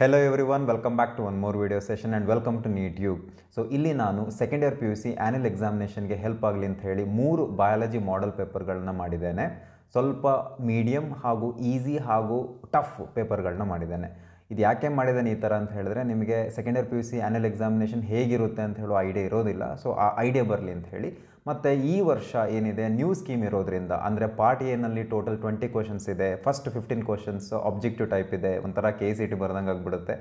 Hello everyone welcome back to one more video session and welcome to NEET U so ಇಲ್ಲಿ ನಾನು second year P U C annual ಎಕ್ಸಾಮಿನೇಷನ್ಗೆ help ಆಗಲಿ ಅಂತ ಹೇಳಿ ಮೂರು biology model ಪೇಪರ್ಗಳನ್ನ ಮಾಡಿದ್ದೇನೆ. ಸ್ವಲ್ಪ ಮೀಡಿಯಮ್ ಹಾಗೂ ಈಸಿ ಹಾಗೂ ಟಫ್ ಪೇಪರ್ಗಳನ್ನ ಮಾಡಿದ್ದೇನೆ. ಇದು ಯಾಕೆ ಮಾಡಿದ್ದೇನೆ ಈ ಥರ ಅಂತ ಹೇಳಿದ್ರೆ ನಿಮಗೆ second year P U C annual examination ಹೇಗಿರುತ್ತೆ ಅಂತ ಹೇಳೋ ಐಡಿಯಾ ಇರೋದಿಲ್ಲ. ಸೊ ಆ ಐಡಿಯಾ ಬರಲಿ ಅಂತ ಹೇಳಿ ಮತ್ತು ಈ ವರ್ಷ ಏನಿದೆ ನ್ಯೂ ಸ್ಕೀಮ್ ಇರೋದ್ರಿಂದ, ಅಂದರೆ ಪಾರ್ಟ್ ಎನಲ್ಲಿ ಟೋಟಲ್ ಟ್ವೆಂಟಿ ಕ್ವಶನ್ಸ್ ಇದೆ first fifteen questions objective type ಇದೆ, ಒಂಥರ ಕೆ ಸಿ ಟಿ ಬರ್ದಂಗೆ ಆಗಿಬಿಡುತ್ತೆ.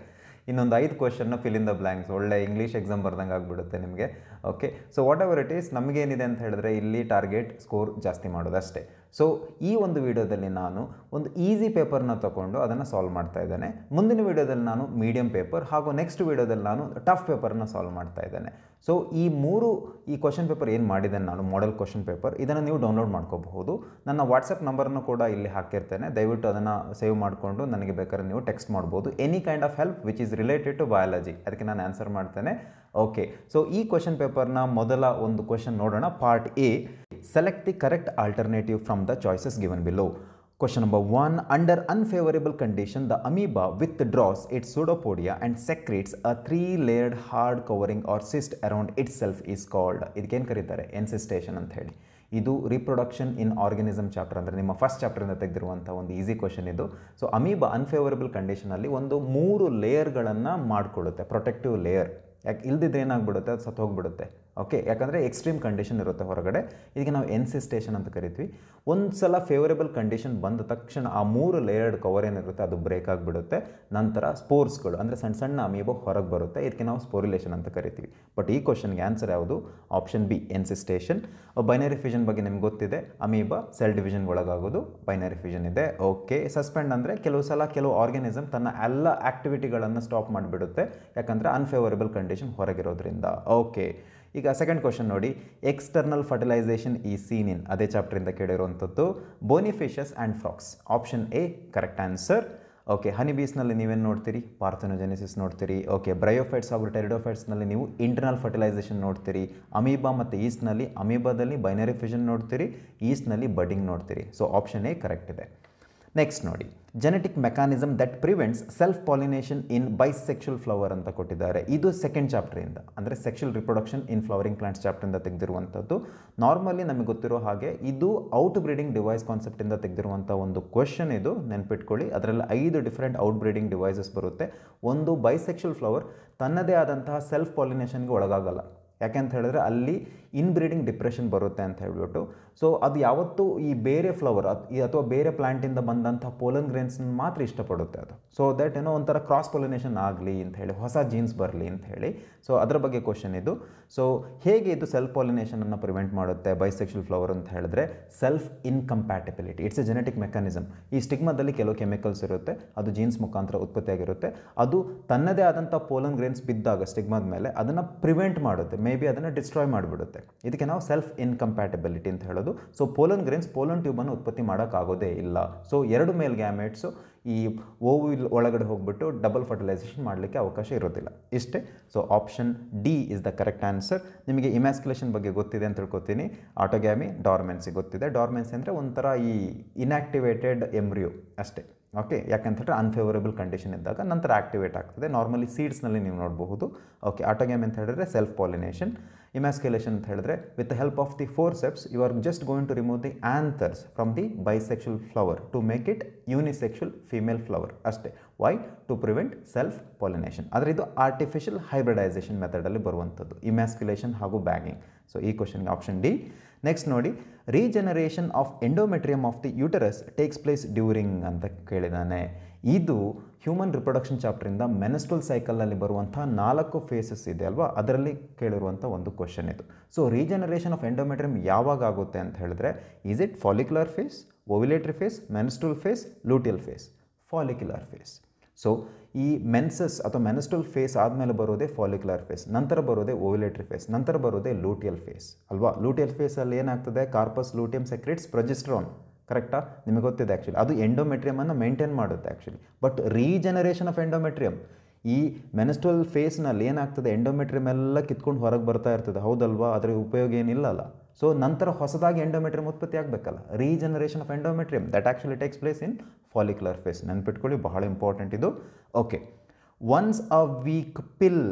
ಇನ್ನೊಂದು ಐದು ಕ್ವಶನ್ನ ಫಿಲ್ ಇನ್ ದ ಬ್ಲ್ಯಾಂಕ್ಸ್ ಒಳ್ಳೆ ಇಂಗ್ಲೀಷ್ ಎಕ್ಸಾಮ್ ಬರ್ದಂಗೆ ಆಗಿಬಿಡುತ್ತೆ ನಿಮಗೆ. Okay so whatever it is ನಮಗೇನಿದೆ ಅಂತ ಹೇಳಿದ್ರೆ ಇಲ್ಲಿ ಟಾರ್ಗೆಟ್ ಸ್ಕೋರ್ ಜಾಸ್ತಿ ಮಾಡೋದು ಅಷ್ಟೇ ಸೊ ಈ ಒಂದು ವಿಡಿಯೋದಲ್ಲಿ ನಾನು ಒಂದು ಈಸಿ ಪೇಪರ್ನ ತಗೊಂಡು ಅದನ್ನು ಸಾಲ್ವ್ ಮಾಡ್ತಾ ಇದ್ದೇನೆ. ಮುಂದಿನ ವಿಡಿಯೋದಲ್ಲಿ ನಾನು ಮೀಡಿಯಂ ಪೇಪರ್ ಹಾಗೂ ನೆಕ್ಸ್ಟ್ ವಿಡಿಯೋದಲ್ಲಿ ನಾನು ಟಫ್ ಪೇಪರ್ನ ಸಾಲ್ವ್ ಮಾಡ್ತಾ ಇದ್ದೇನೆ. ಸೊ ಈ ಮೂರು, ಈ ಕ್ವಶನ್ ಪೇಪರ್ ಏನು ಮಾಡಿದ್ದೇನೆ ನಾನು ಮಾಡೆಲ್ ಕ್ವಶನ್ ಪೇಪರ್ ಇದನ್ನು ನೀವು ಡೌನ್ಲೋಡ್ ಮಾಡ್ಕೋಬಹುದು. ನನ್ನ ವಾಟ್ಸಪ್ ನಂಬರನ್ನು ಕೂಡ ಇಲ್ಲಿ ಹಾಕಿರ್ತೇನೆ. ದಯವಿಟ್ಟು ಅದನ್ನು ಸೇವ್ ಮಾಡಿಕೊಂಡು ನನಗೆ ಬೇಕಾದ್ರೆ ನೀವು ಟೆಕ್ಸ್ಟ್ ಮಾಡ್ಬೋದು. Any kind of help which is related to biology ಅದಕ್ಕೆ ನಾನು ಆನ್ಸರ್ ಮಾಡ್ತೇನೆ. ಓಕೆ ಸೊ ಈ ಕ್ವಶನ್ ಪೇಪರ್ನ ಮೊದಲ ಒಂದು ಕ್ವಶನ್ ನೋಡೋಣ. Part A select the correct alternative from the choices given below Question number one Under unfavorable condition, the amoeba withdraws its pseudopodia and secretes a three layered hard covering or cyst around itself is called. ಇದಕ್ಕೇನು ಕರೀತಾರೆ? Encystation ಅಂತ ಹೇಳಿ. ಇದು reproduction in organism chapter ಅಂದರೆ ನಿಮ್ಮ first ಚಾಪ್ಟರಿಂದ ತೆಗೆದಿರುವಂಥ ಒಂದು ಈಸಿ ಕ್ವಶನ್ ಇದು. ಸೊ ಅಮೀಬಾ ಅನ್ಫೇವರಬಲ್ ಕಂಡೀಷನಲ್ಲಿ ಒಂದು ಮೂರು ಲೇಯರ್ಗಳನ್ನು ಮಾಡಿಕೊಳ್ಳುತ್ತೆ ಪ್ರೊಟೆಕ್ಟಿವ್ ಲೇಯರ್ ಯಾಕೆ ಇಲ್ದಿದ್ರೆ ಏನಾಗ್ಬಿಡುತ್ತೆ? ಅದು ಸತ್ತು ಹೋಗ್ಬಿಡುತ್ತೆ ಓಕೆ ಯಾಕಂದರೆ ಎಕ್ಸ್ಟ್ರೀಮ್ ಕಂಡೀಷನ್ ಇರುತ್ತೆ ಹೊರಗಡೆ. ಇದಕ್ಕೆ ನಾವು ಎನ್ಸಿಸ್ಟೇಷನ್ ಅಂತ ಕರಿತೀವಿ. ಒಂದು ಸಲ ಫೇವರೇಬಲ್ ಕಂಡೀಷನ್ ಬಂದ ತಕ್ಷಣ ಆ ಮೂರು ಲೇಯರ್ಡ್ ಕವರ್ ಏನಿರುತ್ತೆ, ಅದು ಬ್ರೇಕ್ ಆಗಿಬಿಡುತ್ತೆ. ನಂತರ ಸ್ಪೋರ್ಸ್ಗಳು ಅಂದರೆ ಸಣ್ಣ ಸಣ್ಣ ಅಮೀಬೋ ಹೊರಗೆ ಬರುತ್ತೆ. ಇದಕ್ಕೆ ನಾವು ಸ್ಪೋರಿಲೇಷನ್ ಅಂತ ಕರಿತೀವಿ. ಬಟ್ ಈ ಕ್ವಶನ್ಗೆ ಆನ್ಸರ್ ಯಾವುದು? Option B encystation binary fusion ಬಗ್ಗೆ ನಿಮ್ಗೆ ಗೊತ್ತಿದೆ. ಅಮೀಬಾ ಸೆಲ್ ಡಿವಿಷನ್ ಒಳಗಾಗೋದು ಬೈನರಿ ಫ್ಯೂಷನ್ ಇದೆ. ಓಕೆ ಸಸ್ಪೆಂಡ್ ಅಂದರೆ ಕೆಲವು ಸಲ ಕೆಲವು ಆರ್ಗ್ಯಾನಿಸಮ್ ತನ್ನ ಎಲ್ಲ ಆಕ್ಟಿವಿಟಿಗಳನ್ನು ಸ್ಟಾಪ್ ಮಾಡಿಬಿಡುತ್ತೆ. ಯಾಕಂದರೆ ಅನ್ಫೇವರೇಬಲ್ ಕಂಡೀಷನ್ ಹೊರಗಿರೋದ್ರಿಂದ. ಓಕೆ ಈಗ ಸೆಕೆಂಡ್ ಕ್ವಶನ್ ನೋಡಿ. External fertilisation is seen in ಅದೇ ಚಾಪ್ಟರಿಂದ ಕೇಳಿರುವಂಥದ್ದು. Bony fishes and frogs option A correct answer okay honey ಬೀಸ್ನಲ್ಲಿ ನೀವೇನು ನೋಡ್ತೀರಿ? ಪಾರ್ಥನೋಜೆನಿಸಿಸ್ ನೋಡ್ತೀರಿ. ಓಕೆ ಬ್ರಯೋಫೈಟ್ಸ್ ಹಾಗೂ ಟೆರಿಡೋಫೈಟ್ಸ್ನಲ್ಲಿ ನೀವು ಇಂಟರ್ನಲ್ ಫರ್ಟಿಲೈಸೇಷನ್ ನೋಡ್ತೀರಿ. ಅಮೀಬಾ ಮತ್ತು ಈಸ್ಟ್ನಲ್ಲಿ ಅಮೀಬಾದಲ್ಲಿ ಬೈನರಿ ಫಿಷನ್ ನೋಡ್ತೀರಿ. ಈಸ್ಟ್ನಲ್ಲಿ ಬಡ್ಡಿಂಗ್ ನೋಡ್ತೀರಿ. ಸೊ ಆಪ್ಷನ್ ಎ ಕರೆಕ್ಟ್ ಇದೆ. ನೆಕ್ಸ್ಟ್ ನೋಡಿ. Genetic mechanism that prevents self pollination in bisexual flower ಅಂತ ಕೊಟ್ಟಿದ್ದಾರೆ. ಇದು ಸೆಕೆಂಡ್ ಚಾಪ್ಟರಿಂದ ಅಂದರೆ sexual reproduction in flowering plants ಚಾಪ್ಟರಿಂದ ತೆಗೆದಿರುವಂಥದ್ದು. ನಾರ್ಮಲಿ ನಮಗೆ ಗೊತ್ತಿರೋ ಹಾಗೆ ಇದು ಔಟ್ ಬ್ರೀಡಿಂಗ್ ಡಿವೈಸ್ ಕಾನ್ಸೆಪ್ಟಿಂದ ತೆಗೆದಿರುವಂಥ ಒಂದು ಕ್ವಶನ್ ಇದು, ನೆನ್ಪಿಟ್ಕೊಳ್ಳಿ. ಅದರಲ್ಲಿ ಐದು ಡಿಫ್ರೆಂಟ್ ಔಟ್ ಬ್ರೀಡಿಂಗ್ ಡಿವೈಸಸ್ ಬರುತ್ತೆ. ಒಂದು ಬೈಸೆಕ್ಷುವಲ್ ಫ್ಲವರ್ ತನ್ನದೇ ಆದಂತಹ ಸೆಲ್ಫ್ ಪಾಲಿನೇಷನ್ಗೆ ಒಳಗಾಗಲ್ಲ. ಯಾಕೆ ಅಂತ ಹೇಳಿದ್ರೆ ಅಲ್ಲಿ ಇನ್ ಬ್ರೀಡಿಂಗ್ ಡಿಪ್ರೆಷನ್ ಬರುತ್ತೆ ಅಂತ ಹೇಳ್ಬಿಟ್ಟು. ಸೊ ಅದು ಯಾವತ್ತೂ ಈ ಬೇರೆ ಫ್ಲವರ್ ಅಥವಾ ಬೇರೆ ಪ್ಲ್ಯಾಂಟಿಂದ ಬಂದಂಥ ಪೋಲನ್ ಗ್ರೇನ್ಸ್ನ ಮಾತ್ರ ಇಷ್ಟಪಡುತ್ತೆ ಅದು. ಸೊ ದಟ್ ಏನೋ ಒಂಥರ ಕ್ರಾಸ್ ಪೊಲಿನೇಷನ್ ಆಗಲಿ ಅಂತ ಹೇಳಿ, ಹೊಸ ಜೀನ್ಸ್ ಬರಲಿ ಅಂತ ಹೇಳಿ. ಸೊ ಅದರ ಬಗ್ಗೆ ಕ್ವಶನ್ ಇದು. ಸೊ ಹೇಗೆ ಇದು ಸೆಲ್ಫ್ ಪಾಲಿನೇಷನನ್ನು ಪ್ರಿವೆಂಟ್ ಮಾಡುತ್ತೆ ಬೈಸೆಕ್ಷುವಲ್ ಫ್ಲವರ್ ಅಂತ ಹೇಳಿದ್ರೆ self incompatibility it's a genetic mechanism ಈ ಸ್ಟಿಗ್ಮಾದಲ್ಲಿ ಕೆಲವು ಕೆಮಿಕಲ್ಸ್ ಇರುತ್ತೆ, ಅದು ಜೀನ್ಸ್ ಮುಖಾಂತರ ಉತ್ಪತ್ತಿಯಾಗಿರುತ್ತೆ ಅದು ತನ್ನದೇ ಆದಂಥ ಪೋಲನ್ ಗ್ರೇನ್ಸ್ ಬಿದ್ದಾಗ ಸ್ಟಿಗ್ಮಾದ ಮೇಲೆ, ಅದನ್ನು ಪ್ರಿವೆಂಟ್ ಮಾಡುತ್ತೆ. ಮೇ ಬಿ ಅದನ್ನು ಡಿಸ್ಟ್ರಾಯ್ ಮಾಡಿಬಿಡುತ್ತೆ. ಇದಕ್ಕೆ ನಾವು ಸೆಲ್ಫ್ ಇನ್ಕಂಪ್ಯಾಟಿಬಿಲಿಟಿ ಅಂತ ಹೇಳೋದು ಸೊ ಪೋಲನ್ ಗ್ರೇನ್ಸ್ ಪೋಲನ್ ಟ್ಯೂಬನ್ನು ಉತ್ಪತ್ತಿ ಮಾಡೋಕ್ಕಾಗೋದೇ ಇಲ್ಲ. ಸೊ ಎರಡು ಮೇಲ್ ಗ್ಯಾಮೆಟ್ಸು ಈ ಓವು ಒಳಗಡೆ ಹೋಗ್ಬಿಟ್ಟು ಡಬಲ್ ಫರ್ಟಿಲೈಸೇಷನ್ ಮಾಡಲಿಕ್ಕೆ ಅವಕಾಶ ಇರೋದಿಲ್ಲ. ಇಷ್ಟೇ? So option D is the correct answer ನಿಮಗೆ ಇಮ್ಯಾಸ್ಕುಲೇಷನ್ ಬಗ್ಗೆ ಗೊತ್ತಿದೆ ಅಂತ ತಿಳ್ಕೊತೀನಿ. ಆಟೋಗ್ಯಾಮಿ ಡಾರ್ಮೆನ್ಸಿ ಗೊತ್ತಿದೆ. ಡಾರ್ಮೆನ್ಸಿ ಅಂದರೆ ಒಂಥರ ಈ ಇನ್ಆಕ್ಟಿವೇಟೆಡ್ ಎಮ್ರಿಯೋ ಅಷ್ಟೇ. ಓಕೆ ಯಾಕಂತ ಹೇಳಿದ್ರೆ ಅನ್ಫೇವರೇಬಲ್ ಕಂಡೀಷನ್ ಇದ್ದಾಗ ನಂತರ ಆಕ್ಟಿವೇಟ್ ಆಗ್ತದೆ. ನಾರ್ಮಲಿ ಸೀಡ್ಸ್ನಲ್ಲಿ ನೀವು ನೋಡಬಹುದು. ಓಕೆ ಆಟೋಗ್ಯಾಮ್ ಅಂತ ಹೇಳಿದ್ರೆ ಸೆಲ್ಫ್ ಪಾಲಿನೇಷನ್ ಇಮ್ಯಾಸ್ಕ್ಯುಲೇಷನ್ ಅಂತ ಹೇಳಿದ್ರೆ with help of the forceps you are just going to remove the anthers from the bisexual flower to make it unisexual female flower ಅಷ್ಟೇ. Why to prevent self pollination ಆದರೆ ಇದು artificial hybridisation ಮೆಥಡಲ್ಲಿ ಬರುವಂಥದ್ದು. Emasculation ಹಾಗೂ bagging so ಈ ಕ್ವಶನ್ಗೆ option D next ನೋಡಿ regeneration of endometrium of the uterus takes place during ಅಂತ ಕೇಳಿದ್ದಾನೆ ಇದು ಹ್ಯೂಮನ್ ರಿಪ್ರೊಡಕ್ಷನ್ ಚಾಪ್ಟರಿಂದ ಮೆನಸ್ಟ್ರಲ್ ಸೈಕಲ್ನಲ್ಲಿ ಬರುವಂಥ ನಾಲ್ಕು ಫೇಸಸ್ ಇದೆ ಅಲ್ವಾ? ಅದರಲ್ಲಿ ಕೇಳಿರುವಂಥ ಒಂದು ಕ್ವಶನ್ ಇದು. ಸೊ ರೀಜನರೇಷನ್ ಆಫ್ ಎಂಡೋಮೆಟ್ರಿಯಮ್ ಯಾವಾಗ ಆಗುತ್ತೆ ಅಂತ ಹೇಳಿದ್ರೆ is it follicular phase ovulatory phase menstrual phase luteal phase follicular phase so ಈ ಮೆನ್ಸಸ್ ಅಥವಾ ಮೆನಸ್ಟ್ರಲ್ ಫೇಸ್ ಆದಮೇಲೆ ಬರೋದೇ ಫಾಲಿಕ್ಯುಲರ್ ಫೇಸ್ ನಂತರ ಬರೋದೇ ಓವಿಲೇಟ್ರಿ ಫೇಸ್ ನಂತರ ಬರೋದೇ ಲೂಟಿಯಲ್ ಫೇಸ್ ಅಲ್ವಾ? ಲೂಟಿಯಲ್ ಫೇಸಲ್ಲಿ ಏನಾಗ್ತದೆ? ಕಾರ್ಪಸ್ ಲೂಟಿಯಮ್ ಸೆಕ್ರೆಟ್ಸ್ ಪ್ರೊಜೆಸ್ಟ್ರಾನ್ ಕರೆಕ್ಟಾ ನಿಮಗೆ ಗೊತ್ತಿದೆ ಆ್ಯಕ್ಚುಲಿ ಅದು ಎಂಡೋಮೆಟ್ರಿಯಮನ್ನು ಮೇಂಟೈನ್ ಮಾಡುತ್ತೆ actually but regeneration of endometrium ಈ ಮೆನಸ್ಟ್ರಲ್ ಫೇಸ್ನಲ್ಲಿ ಏನಾಗ್ತದೆ? ಎಂಡೋಮೆಟ್ರಿಯಮ್ ಎಲ್ಲ ಕಿತ್ಕೊಂಡು ಹೊರಗೆ ಬರ್ತಾ ಇರ್ತದೆ. ಹೌದಲ್ವಾ? ಅದರ ಉಪಯೋಗ ಏನಿಲ್ಲಲ್ಲ. ಸೊ ನಂತರ ಹೊಸದಾಗಿ ಎಂಡೋಮೆಟ್ರಿಯಮ್ ಉತ್ಪತ್ತಿ ಆಗಬೇಕಲ್ಲ. Regeneration of endometrium that actually takes place in follicular phase ನೆನ್ಪಿಟ್ಕೊಳ್ಳಿ, ಬಹಳ ಇಂಪಾರ್ಟೆಂಟ್ ಇದು. Okay once a week pill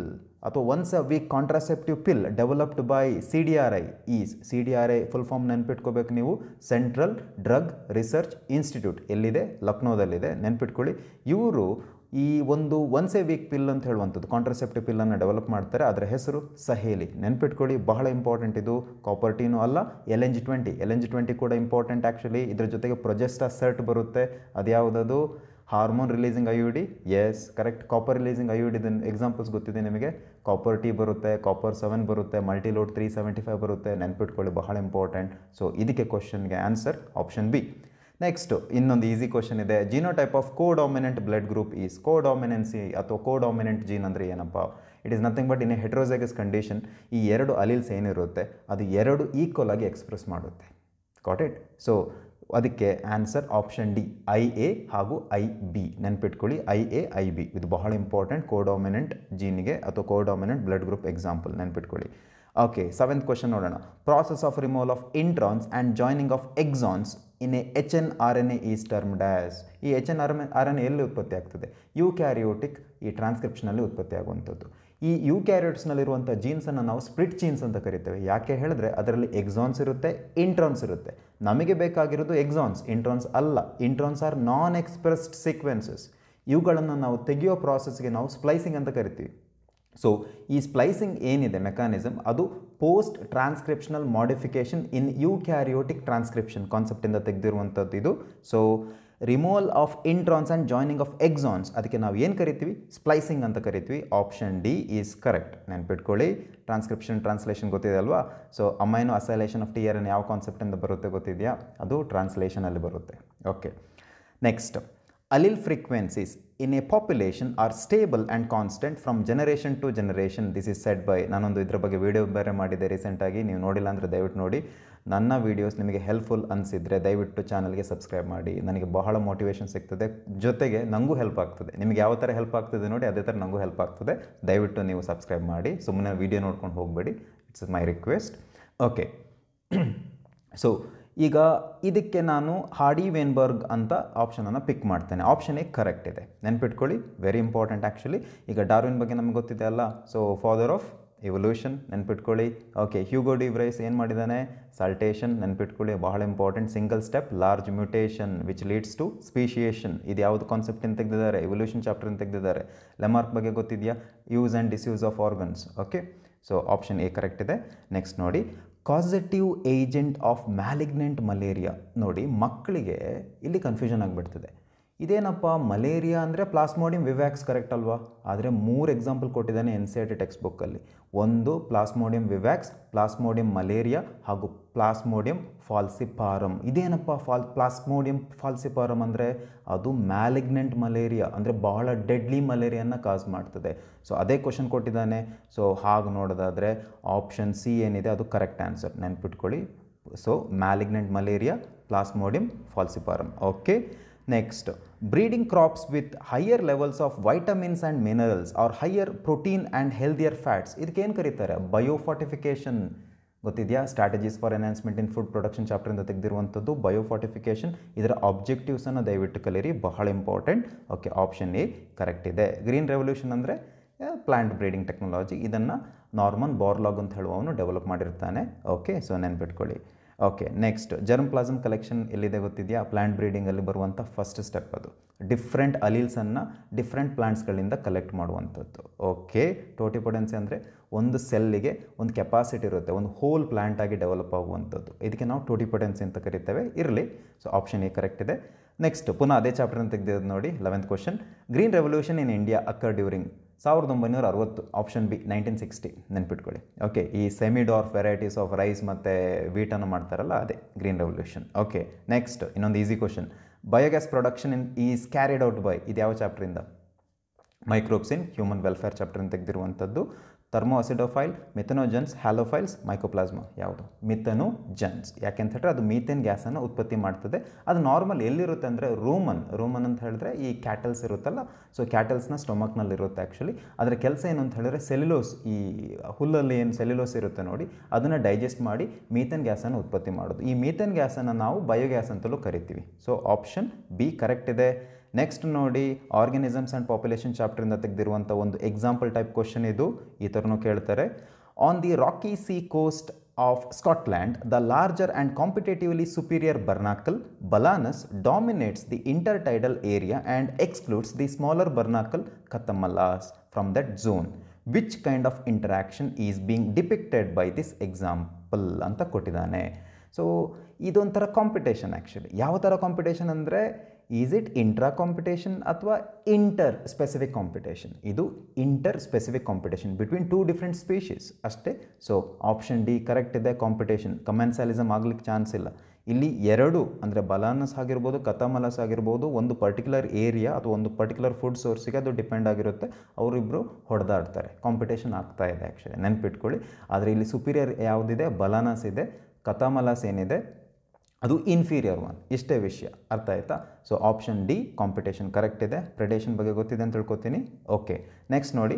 ಅಥವಾ once a week contraceptive pill developed by C D R I is C D R I full form ನೆನ್ಪಿಟ್ಕೋಬೇಕು ನೀವು. Central drug research institute ಎಲ್ಲಿದೆ? ಲಕ್ನೋದಲ್ಲಿದೆ. ನೆನ್ಪಿಟ್ಕೊಳ್ಳಿ. ಇವರು ಈ ಒಂದು ಒನ್ಸ್ ಎ ವೀಕ್ ಪಿಲ್ ಅಂತ ಹೇಳುವಂಥದ್ದು ಕಾಂಟ್ರಾಸೆಪ್ಟಿವ್ ಪಿಲ್ಲನ್ನು ಡೆವಲಪ್ ಮಾಡ್ತಾರೆ. ಅದರ ಹೆಸರು ಸಹೇಲಿ. ನೆನ್ಪಿಟ್ಕೊಳ್ಳಿ. ಬಹಳ ಇಂಪಾರ್ಟೆಂಟ್ ಇದು. ಕಾಪರ್ಟಿನೂ ಅಲ್ಲ L N G twenty L N G twenty ಕೂಡ ಇಂಪಾರ್ಟೆಂಟ್ ಆ್ಯಕ್ಚುಲಿ ಇದರ ಜೊತೆಗೆ ಪ್ರೊಜೆಸ್ಟಾ ಸರ್ಟ್ ಬರುತ್ತೆ. ಅದ್ಯಾವುದದು? Hormone releasing I U D S correct copper releasing I U D examples ಗೊತ್ತಿದೆ ನಿಮಗೆ. ಕಾಪರ್ ಟಿ ಬರುತ್ತೆ ಕಾಪರ್ ಸೆವೆನ್ ಬರುತ್ತೆ ಮಲ್ಟಿಲೋಡ್ ತ್ರೀ ಸೆವೆಂಟಿ ಫೈವ್ ಬರುತ್ತೆ. ನೆನ್ಪಿಟ್ಕೊಳ್ಳಿ, ಬಹಳ ಇಂಪಾರ್ಟೆಂಟ್ ಸೊ ಇದಕ್ಕೆ ಕ್ವಶನ್ಗೆ ಆನ್ಸರ್ ಆಪ್ಷನ್ ಬಿ ನೆಕ್ಸ್ಟು ಇನ್ನೊಂದು ಈಸಿ ಕ್ವಶನ್ ಇದೆ. Genotype of codominant blood group is codominance ಅಥವಾ ಕೋ ಡಾಮಿನೆಂಟ್ ಜೀನ್ ಅಂದರೆ ಏನಪ್ಪ? It is nothing but in a heterozygous condition ಈ ಎರಡು ಅಲೀಲ್ಸ್ ಏನಿರುತ್ತೆ ಅದು ಎರಡು ಈಕ್ವಲ್ ಆಗಿ ಎಕ್ಸ್ಪ್ರೆಸ್ ಮಾಡುತ್ತೆ. ಕಾಟ್ ಇಟ್ ಸೊ ಅದಕ್ಕೆ answer option D, I, A ಹಾಗೂ ಐ, ಬಿ. ನೆನ್ಪಿಟ್ಕೊಳ್ಳಿ, ಐ, ಎ, ಐ, ಬಿ. ಇದು ಬಹಳ ಇಂಪಾರ್ಟೆಂಟ್, ಕೋಡಾಮಿನೆಂಟ್ ಜೀನಿಗೆ ಅಥವಾ ಕೋಡಾಮಿನೆಂಟ್ ಬ್ಲಡ್ ಗ್ರೂಪ್ ಎಕ್ಸಾಂಪಲ್ ನೆನ್ಪಿಟ್ಕೊಳ್ಳಿ. ಓಕೆ ಸೆವೆಂತ್ ಕ್ವಶನ್ ನೋಡೋಣ. Process of removal of introns and joining of exons in a H N R N A is termed as ಈ H N R N R N ಎಲ್ಲಿ ಉತ್ಪತ್ತಿ ಆಗ್ತದೆ? You karyotic ಈ ಟ್ರಾನ್ಸ್ಕ್ರಿಪ್ಷನಲ್ಲಿ ಉತ್ಪತ್ತಿ ಆಗುವಂಥದ್ದು. ಈ ಯು ಕ್ಯಾರಿಯೋಟ್ಸ್ನಲ್ಲಿರುವಂಥ ಜೀನ್ಸನ್ನು ನಾವು ಸ್ಪ್ಲಿಟ್ ಜೀನ್ಸ್ ಅಂತ ಕರಿತೇವೆ. ಯಾಕೆ ಹೇಳಿದ್ರೆ ಅದರಲ್ಲಿ ಎಕ್ಸಾನ್ಸ್ ಇರುತ್ತೆ ಇಂಟ್ರಾನ್ಸ್ ಇರುತ್ತೆ. ನಮಗೆ ಬೇಕಾಗಿರೋದು ಎಕ್ಸಾನ್ಸ್ ಇಂಟ್ರಾನ್ಸ್ ಅಲ್ಲ. Introns are non expressed sequences ಇವುಗಳನ್ನು ನಾವು ತೆಗೆಯೋ ಪ್ರಾಸೆಸ್ಗೆ ನಾವು ಸ್ಪ್ಲೈಸಿಂಗ್ ಅಂತ ಕರಿತೀವಿ. ಸೊ ಈ ಸ್ಪ್ಲೈಸಿಂಗ್ ಏನಿದೆ ಮೆಕ್ಯಾನಿಸಮ್ ಅದು post transcriptional modification in eukaryotic transcription ಕಾನ್ಸೆಪ್ಟಿಂದ ತೆಗೆದಿರುವಂಥದ್ದು ಇದು. So removal of introns and joining of exons ಅದಕ್ಕೆ ನಾವು ಏನು ಕರಿತೀವಿ? ಸ್ಪ್ಲೈಸಿಂಗ್ ಅಂತ ಕರಿತೀವಿ. ಆಪ್ಷನ್ ಡಿ ಈಸ್ ಕರೆಕ್ಟ್ ನೆನ್ಪಿಟ್ಕೊಳ್ಳಿ. ಟ್ರಾನ್ಸ್ಕ್ರಿಪ್ಷನ್ ಟ್ರಾನ್ಸ್ಲೇಷನ್ ಗೊತ್ತಿದೆ ಅಲ್ವಾ? So amino acylation of T R N ಯಾವ ಕಾನ್ಸೆಪ್ಟ್ ಅಂತ ಬರುತ್ತೆ ಗೊತ್ತಿದೆಯಾ? ಅದು ಟ್ರಾನ್ಸ್ಲೇಷನಲ್ಲಿ ಬರುತ್ತೆ. Okay next allele frequencies in a population are stable and constant from generation to generation this is set by ನಾನೊಂದು ಇದ್ರ ಬಗ್ಗೆ ವಿಡಿಯೋ ಬೇರೆ ಮಾಡಿದೆ ರೀಸೆಂಟಾಗಿ ನೀವು ನೋಡಿಲ್ಲ ಅಂದರೆ ದಯವಿಟ್ಟು ನೋಡಿ. ನನ್ನ ವೀಡಿಯೋಸ್ ನಿಮಗೆ ಹೆಲ್ಪ್ಫುಲ್ ಅನಿಸಿದರೆ ದಯವಿಟ್ಟು ಚಾನಲ್ಗೆ ಸಬ್ಸ್ಕ್ರೈಬ್ ಮಾಡಿ. ನನಗೆ ಬಹಳ ಮೋಟಿವೇಶನ್ ಸಿಗ್ತದೆ. ಜೊತೆಗೆ ನನಗೂ ಹೆಲ್ಪ್ ಆಗ್ತದೆ. ನಿಮಗೆ ಯಾವ ಥರ ಹೆಲ್ಪ್ ಆಗ್ತದೆ ನೋಡಿ, ಅದೇ ಥರ ನನಗೂ ಹೆಲ್ಪ್ ಆಗ್ತದೆ. ದಯವಿಟ್ಟು ನೀವು ಸಬ್ಸ್ಕ್ರೈಬ್ ಮಾಡಿ. ಸುಮ್ಮನೆ ವೀಡಿಯೋ ನೋಡ್ಕೊಂಡು ಹೋಗಬೇಡಿ. It's my request okay so ಈಗ ಇದಕ್ಕೆ ನಾನು ಹಾಡಿ ವೇನ್ಬರ್ಗ್ ಅಂತ ಆಪ್ಷನನ್ನು ಪಿಕ್ ಮಾಡ್ತೇನೆ. ಆಪ್ಷನ್ ಎ ಕರೆಕ್ಟ್ ಇದೆ. ನೆನ್ಪಿಟ್ಕೊಳ್ಳಿ. ವೆರಿ ಇಂಪಾರ್ಟೆಂಟ್ ಆ್ಯಕ್ಚುಲಿ ಈಗ ಡಾರ್ವಿನ್ ಬಗ್ಗೆ ನಮ್ಗೆ ಗೊತ್ತಿದೆ ಅಲ್ಲ. ಸೊ ಫಾದರ್ ಆಫ್ ಎವಲ್ಯೂಷನ್ ನೆನ್ಪಿಟ್ಕೊಳ್ಳಿ. ಓಕೆ ಹ್ಯೂಗೋ ಡಿವ್ರೈಸ್ ಏನು ಮಾಡಿದ್ದಾನೆ ಸಲ್ಟೇಷನ್ ನೆನ್ಪಿಟ್ಕೊಳ್ಳಿ. ಬಹಳ important single step large mutation which leads to speciation ಇದು ಯಾವುದು ಕಾನ್ಸೆಪ್ಟಿಂದ ತೆಗೆದಿದ್ದಾರೆ? ಚಾಪ್ಟರ್ ಚಾಪ್ಟರ್ನ ತೆಗೆದಿದ್ದಾರೆ. ಲೆಮಾರ್ಕ್ ಬಗ್ಗೆ ಗೊತ್ತಿದೆಯಾ? Use and disuse of organs okay so option A correct ಇದೆ. ನೆಕ್ಸ್ಟ್ ನೋಡಿ. Causative agent of malignant malaria ನೋಡಿ, ಮಕ್ಕಳಿಗೆ ಇಲ್ಲಿ ಕನ್ಫ್ಯೂಷನ್ ಆಗಿಬಿಡ್ತದೆ. ಇದೇನಪ್ಪ, ಮಲೇರಿಯಾ ಅಂದರೆ ಪ್ಲಾಸ್ಮೋಡಿಯಂ ವಿವ್ಯಾಕ್ಸ್ ಕರೆಕ್ಟ್ ಅಲ್ವಾ? ಆದರೆ ಮೂರು ಎಕ್ಸಾಂಪಲ್ ಕೊಟ್ಟಿದ್ದಾನೆ N C R T text ಬುಕ್ಕಲ್ಲಿ ಒಂದು, ಪ್ಲಾಸ್ಮೋಡಿಯಂ ವಿವ್ಯಾಕ್ಸ್, ಪ್ಲಾಸ್ಮೋಡಿಯಂ ಮಲೇರಿಯಾ ಹಾಗೂ ಪ್ಲಾಸ್ಮೋಡಿಯಂ ಫಾಲ್ಸಿಪಾರಮ್ ಇದೇನಪ್ಪ ಫಾಲ್, ಪ್ಲಾಸ್ಮೋಡಿಯಂ ಫಾಲ್ಸಿಪಾರಮ್ ಅಂದರೆ? ಅದು ಮ್ಯಾಲಿಗ್ನೆಂಟ್ ಮಲೇರಿಯಾ, ಅಂದರೆ ಬಹಳ ಡೆಡ್ಲಿ ಮಲೇರಿಯಾನ ಕಾಸ್ ಮಾಡ್ತದೆ. ಸೊ ಅದೇ ಕ್ವಶನ್ ಕೊಟ್ಟಿದ್ದಾನೆ. ಸೊ ಹಾಗೆ ನೋಡೋದಾದರೆ ಆಪ್ಷನ್ ಸಿ ಏನಿದೆ, ಅದು ಕರೆಕ್ಟ್ ಆನ್ಸರ್ ನೆನ್ಪಿಟ್ಕೊಳ್ಳಿ. So malignant malaria, Plasmodium falciparum okay next breeding crops with higher levels of vitamins and minerals or higher protein and healthier fats. ಇದಕ್ಕೆ ಏನು ಕರೀತಾರೆ? ಬಯೋಫಾರ್ಟಿಫಿಕೇಷನ್ ಗೊತ್ತಿದೆಯಾ? Strategies for enhancement in food production ಚಾಪ್ಟರಿಂದ ತೆಗೆದಿರುವಂಥದ್ದು biofortification ಇದರ ಆಬ್ಜೆಕ್ಟಿವ್ಸನ್ನು ದಯವಿಟ್ಟು ಕಲೀರಿ. ಬಹಳ important okay option A correct ಇದೆ. ಗ್ರೀನ್ ರೆವಲ್ಯೂಷನ್ ಅಂದರೆ ಪ್ಲಾಂಟ್ ಬ್ರೀಡಿಂಗ್ ಟೆಕ್ನಾಲಜಿ ಇದನ್ನು ನಾರ್ಮನ್ ಬಾರ್ಲಾಗ್ ಅಂತ ಹೇಳುವವನು ಡೆವಲಪ್ ಮಾಡಿರ್ತಾನೆ. ಓಕೆ ಸೊ ನೆನ್ಪಿಟ್ಕೊಳ್ಳಿ. Okay next germplasm collection ಎಲ್ಲಿದೆ ಗೊತ್ತಿದೆಯಾ? ಪ್ಲಾಂಟ್ ಬ್ರೀಡಿಂಗಲ್ಲಿ ಬರುವಂಥ ಫಸ್ಟ್ ಸ್ಟೆಪ್ ಅದು. ಡಿಫ್ರೆಂಟ್ ಅಲೀಲ್ಸನ್ನು ಡಿಫ್ರೆಂಟ್ ಪ್ಲಾಂಟ್ಸ್ಗಳಿಂದ ಕಲೆಕ್ಟ್ ಮಾಡುವಂಥದ್ದು. ಓಕೆ ಟೋಟಿಪೊಡೆನ್ಸಿ ಅಂದರೆ ಒಂದು ಸೆಲ್ಲಿಗೆ ಒಂದು ಕೆಪಾಸಿಟಿ ಇರುತ್ತೆ, ಒಂದು ಹೋಲ್ ಪ್ಲಾಂಟಾಗಿ ಡೆವಲಪ್ ಆಗುವಂಥದ್ದು. ಇದಕ್ಕೆ ನಾವು ಟೋಟಿಪೊಡೆನ್ಸಿ ಅಂತ ಕರಿತೇವೆ. ಇರಲಿ. ಸೊ ಆಪ್ಷನ್ ಎ ಕರೆಕ್ಟ್ ಇದೆ. ನೆಕ್ಸ್ಟ್ ಪುನಃ ಅದೇ ಚಾಪ್ಟರ್ನ ತೆಗೆದಿರೋದು ನೋಡಿ eleventh question green revolution in India occur during ಸಾವಿರದ ಒಂಬೈನೂರ ಅರವತ್ತು ಆಪ್ಷನ್ ಬಿ ನೈನ್ಟೀನ್ ಸಿಕ್ಸ್ಟಿ ನೆನ್ಪಿಟ್ಕೊಳ್ಳಿ. ಓಕೆ ಈ ಸೆಮಿಡಾರ್ಫ್ ವೆರೈಟೀಸ್ ಆಫ್ ರೈಸ್ ಮತ್ತು ವೀಟನ್ನು ಮಾಡ್ತಾರಲ್ಲ, ಅದೇ ಗ್ರೀನ್ ರೆವಲ್ಯೂಷನ್ ಓಕೆ ನೆಕ್ಸ್ಟ್ ಇನ್ನೊಂದು easy question biogas production in is carried out by ಇದು ಯಾವ ಚಾಪ್ಟರಿಂದ ಮೈಕ್ರೋಬ್ಸ್ ಇನ್ ಹ್ಯೂಮನ್ ವೆಲ್ಫೇರ್ ಚಾಪ್ಟರ್ನ ತೆಗೆದಿರುವಂಥದ್ದು. Thermo acidophile methanogens, halophiles, mycoplasma ಯಾವುದು? ಮಿಥನೋಜನ್ಸ್. ಯಾಕೆಂತ ಹೇಳಿದ್ರೆ ಅದು ಮೀಥೇನ್ ಗ್ಯಾಸನ್ನು ಉತ್ಪತ್ತಿ ಮಾಡ್ತದೆ. ಅದು ನಾರ್ಮಲ್ ಎಲ್ಲಿರುತ್ತೆ ಅಂದರೆ ರೂಮನ್ ರೂಮನ್ ಅಂತ ಹೇಳಿದ್ರೆ ಈ ಕ್ಯಾಟಲ್ಸ್ ಇರುತ್ತಲ್ಲ, ಸೊ ಕ್ಯಾಟಲ್ಸ್ನ ಸ್ಟೊಮಕ್ನಲ್ಲಿ ಇರುತ್ತೆ ಆ್ಯಕ್ಚುಲಿ. ಅದರ ಕೆಲಸ ಏನು ಅಂತ ಹೇಳಿದ್ರೆ ಸೆಲ್ಯುಲೋಸ್, ಈ ಹುಲ್ಲಲ್ಲಿ ಏನು ಸೆಲ್ಯುಲೋಸ್ ಇರುತ್ತೆ ನೋಡಿ, ಅದನ್ನು ಡೈಜೆಸ್ಟ್ ಮಾಡಿ ಮೀಥೇನ್ ಗ್ಯಾಸನ್ನು ಉತ್ಪತ್ತಿ ಮಾಡೋದು. ಈ ಮೀಥೇನ್ ಗ್ಯಾಸನ್ನು ನಾವು ಬಯೋಗ್ಯಾಸ್ ಅಂತಲೂ ಕರಿತೀವಿ. ಸೊ ಆಪ್ಷನ್ ಬಿ ಕರೆಕ್ಟ್ ಇದೆ. ನೆಕ್ಸ್ಟ್ ನೋಡಿ ಆರ್ಗನಿಸಮ್ಸ್ ಆ್ಯಂಡ್ ಪಾಪ್ಯುಲೇಷನ್ ಚಾಪ್ಟರಿಂದ ತೆಗೆದಿರುವಂಥ ಒಂದು ಎಕ್ಸಾಂಪಲ್ ಟೈಪ್ ಕ್ವಶನ್ ಇದು. ಈ ಥರನೂ ಕೇಳ್ತಾರೆ. On the rocky sea coast of Scotland the larger and competitively superior barnacle Balanus dominates the intertidal area and excludes the smaller barnacle Chthamalus from that zone which kind of interaction is being depicted by this example ಅಂತ ಕೊಟ್ಟಿದ್ದಾನೆ. So ಇದೊಂಥರ competition actually ಯಾವ ಥರ competition ಅಂದರೆ is it intra competition ಅಥವಾ inter specific competition ಇದು interspecific competition between two different species ಅಷ್ಟೇ. So option D correct ಇದೆ. ಕಾಂಪಿಟೇಷನ್ ಕಮೆನ್ಸಾಲಿಸಮ್ ಆಗಲಿಕ್ಕೆ ಚಾನ್ಸ್ ಇಲ್ಲ. ಇಲ್ಲಿ ಎರಡು, ಅಂದರೆ ಬಲಾನಸ್ ಆಗಿರ್ಬೋದು, ಕಥಾಮಲಸ್ ಆಗಿರ್ಬೋದು, ಒಂದು ಪರ್ಟಿಕ್ಯುಲರ್ ಏರಿಯಾ ಅಥವಾ ಒಂದು ಪರ್ಟಿಕ್ಯುಲರ್ ಫುಡ್ ಸೋರ್ಸಿಗೆ ಅದು ಡಿಪೆಂಡ್ ಆಗಿರುತ್ತೆ. ಅವರಿಬ್ಬರು ಹೊಡೆದಾಡ್ತಾರೆ. ಕಾಂಪಿಟೇಷನ್ ಆಗ್ತಾ ಇದೆ ಆ್ಯಕ್ಚುಲಿ ನೆನ್ಪಿಟ್ಕೊಳ್ಳಿ. ಆದರೆ ಇಲ್ಲಿ ಸುಪೀರಿಯರ್ ಯಾವುದಿದೆ? ಬಲಾನಸ್ ಇದೆ. ಕಥಾಮಲಾಸ್ ಏನಿದೆ? ಅದು ಇನ್ಫೀರಿಯರ್ ಒನ್ ಇಷ್ಟೇ ವಿಷಯ. ಅರ್ಥ ಆಯಿತಾ? So option D competition correct ಇದೆ. ಪ್ರೆಡೇಷನ್ ಬಗ್ಗೆ ಗೊತ್ತಿದೆ ಅಂತ ತಿಳ್ಕೊತೀನಿ. ಓಕೆ ನೆಕ್ಸ್ಟ್ ನೋಡಿ.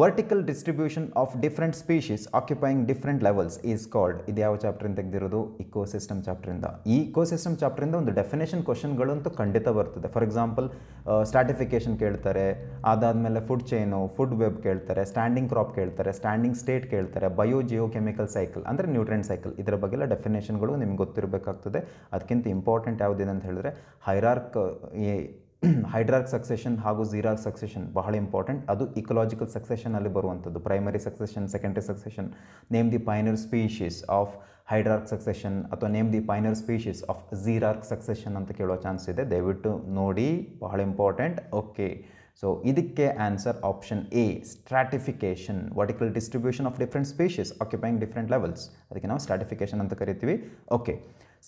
Vertical distribution of different species occupying different levels is called ಇದು ಯಾವ ಚಾಪ್ಟ್ರಿಂದ ತೆಗೆದಿರೋದು? ಇಕೋಸಿಸ್ಟಮ್ ಚಾಪ್ಟ್ರಿಂದ ಈ ಇಕೋಸಿಸ್ಟಮ್ ಚಾಪ್ಟ್ರಿಂದ ಒಂದು ಡೆಫಿನೇಷನ್ ಕ್ವಶನ್ಗಳಂತೂ ಖಂಡಿತ ಬರ್ತದೆ. ಫಾರ್ ಎಕ್ಸಾಂಪಲ್ ಸ್ಟ್ರಾಟಿಫಿಕೇಷನ್ ಕೇಳ್ತಾರೆ, ಅದಾದಮೇಲೆ ಫುಡ್ ಚೈನು ಫುಡ್ ವೆಬ್ ಕೇಳ್ತಾರೆ ಸ್ಟ್ಯಾಂಡಿಂಗ್ ಕ್ರಾಪ್ ಕೇಳ್ತಾರೆ ಸ್ಟ್ಯಾಂಡಿಂಗ್ ಸ್ಟೇಟ್ ಕೇಳ್ತಾರೆ ಬಯೋ ಜಿಯೋ ಕೆಮಿಕಲ್ ಸೈಕಲ್ ಅಂದರೆ ನ್ಯೂಟ್ರೆಂಟ್ ಸೈಕಲ್ ಇದರ ಬಗ್ಗೆಲ್ಲ ಡೆಫಿನೇಷನ್ಗಳು ನಿಮ್ಗೆ ಗೊತ್ತಿರಬೇಕಾಗ್ತದೆ. ಅದಕ್ಕಿಂತ ಇಂಪಾರ್ಟೆಂಟ್ ಯಾವುದಿದೆ ಅಂತ ಹೇಳಿದ್ರೆ ಹೈರಾರ್ಕ್ ಹೈಡ್ರಾರ್ಕ್ ಸಕ್ಸೆಷನ್ ಹಾಗೂ ಝೀರಾರ್ಕ್ ಸಕ್ಸೆಷನ್ ಬಹಳ ಇಂಪಾರ್ಟೆಂಟ್. ಅದು ಇಕಲಾಜಿಕಲ್ ಸಕ್ಸೆಷನಲ್ಲಿ ಬರುವಂಥದ್ದು. Primary succession secondary succession name the pioneer species of hydrarch succession ಅಥವಾ name the pioneer species of xerarch succession ಅಂತ ಕೇಳೋ ಚಾನ್ಸ್ ಇದೆ. ದಯವಿಟ್ಟು ನೋಡಿ, ಬಹಳ ಇಂಪಾರ್ಟೆಂಟ್. ಓಕೆ ಸೊ ಇದಕ್ಕೆ answer option A stratification vertical distribution of different species occupying different levels ಅದಕ್ಕೆ ನಾವು ಸ್ಟ್ರಾಟಿಫಿಕೇಶನ್ ಅಂತ ಕರಿತೀವಿ. ಓಕೆ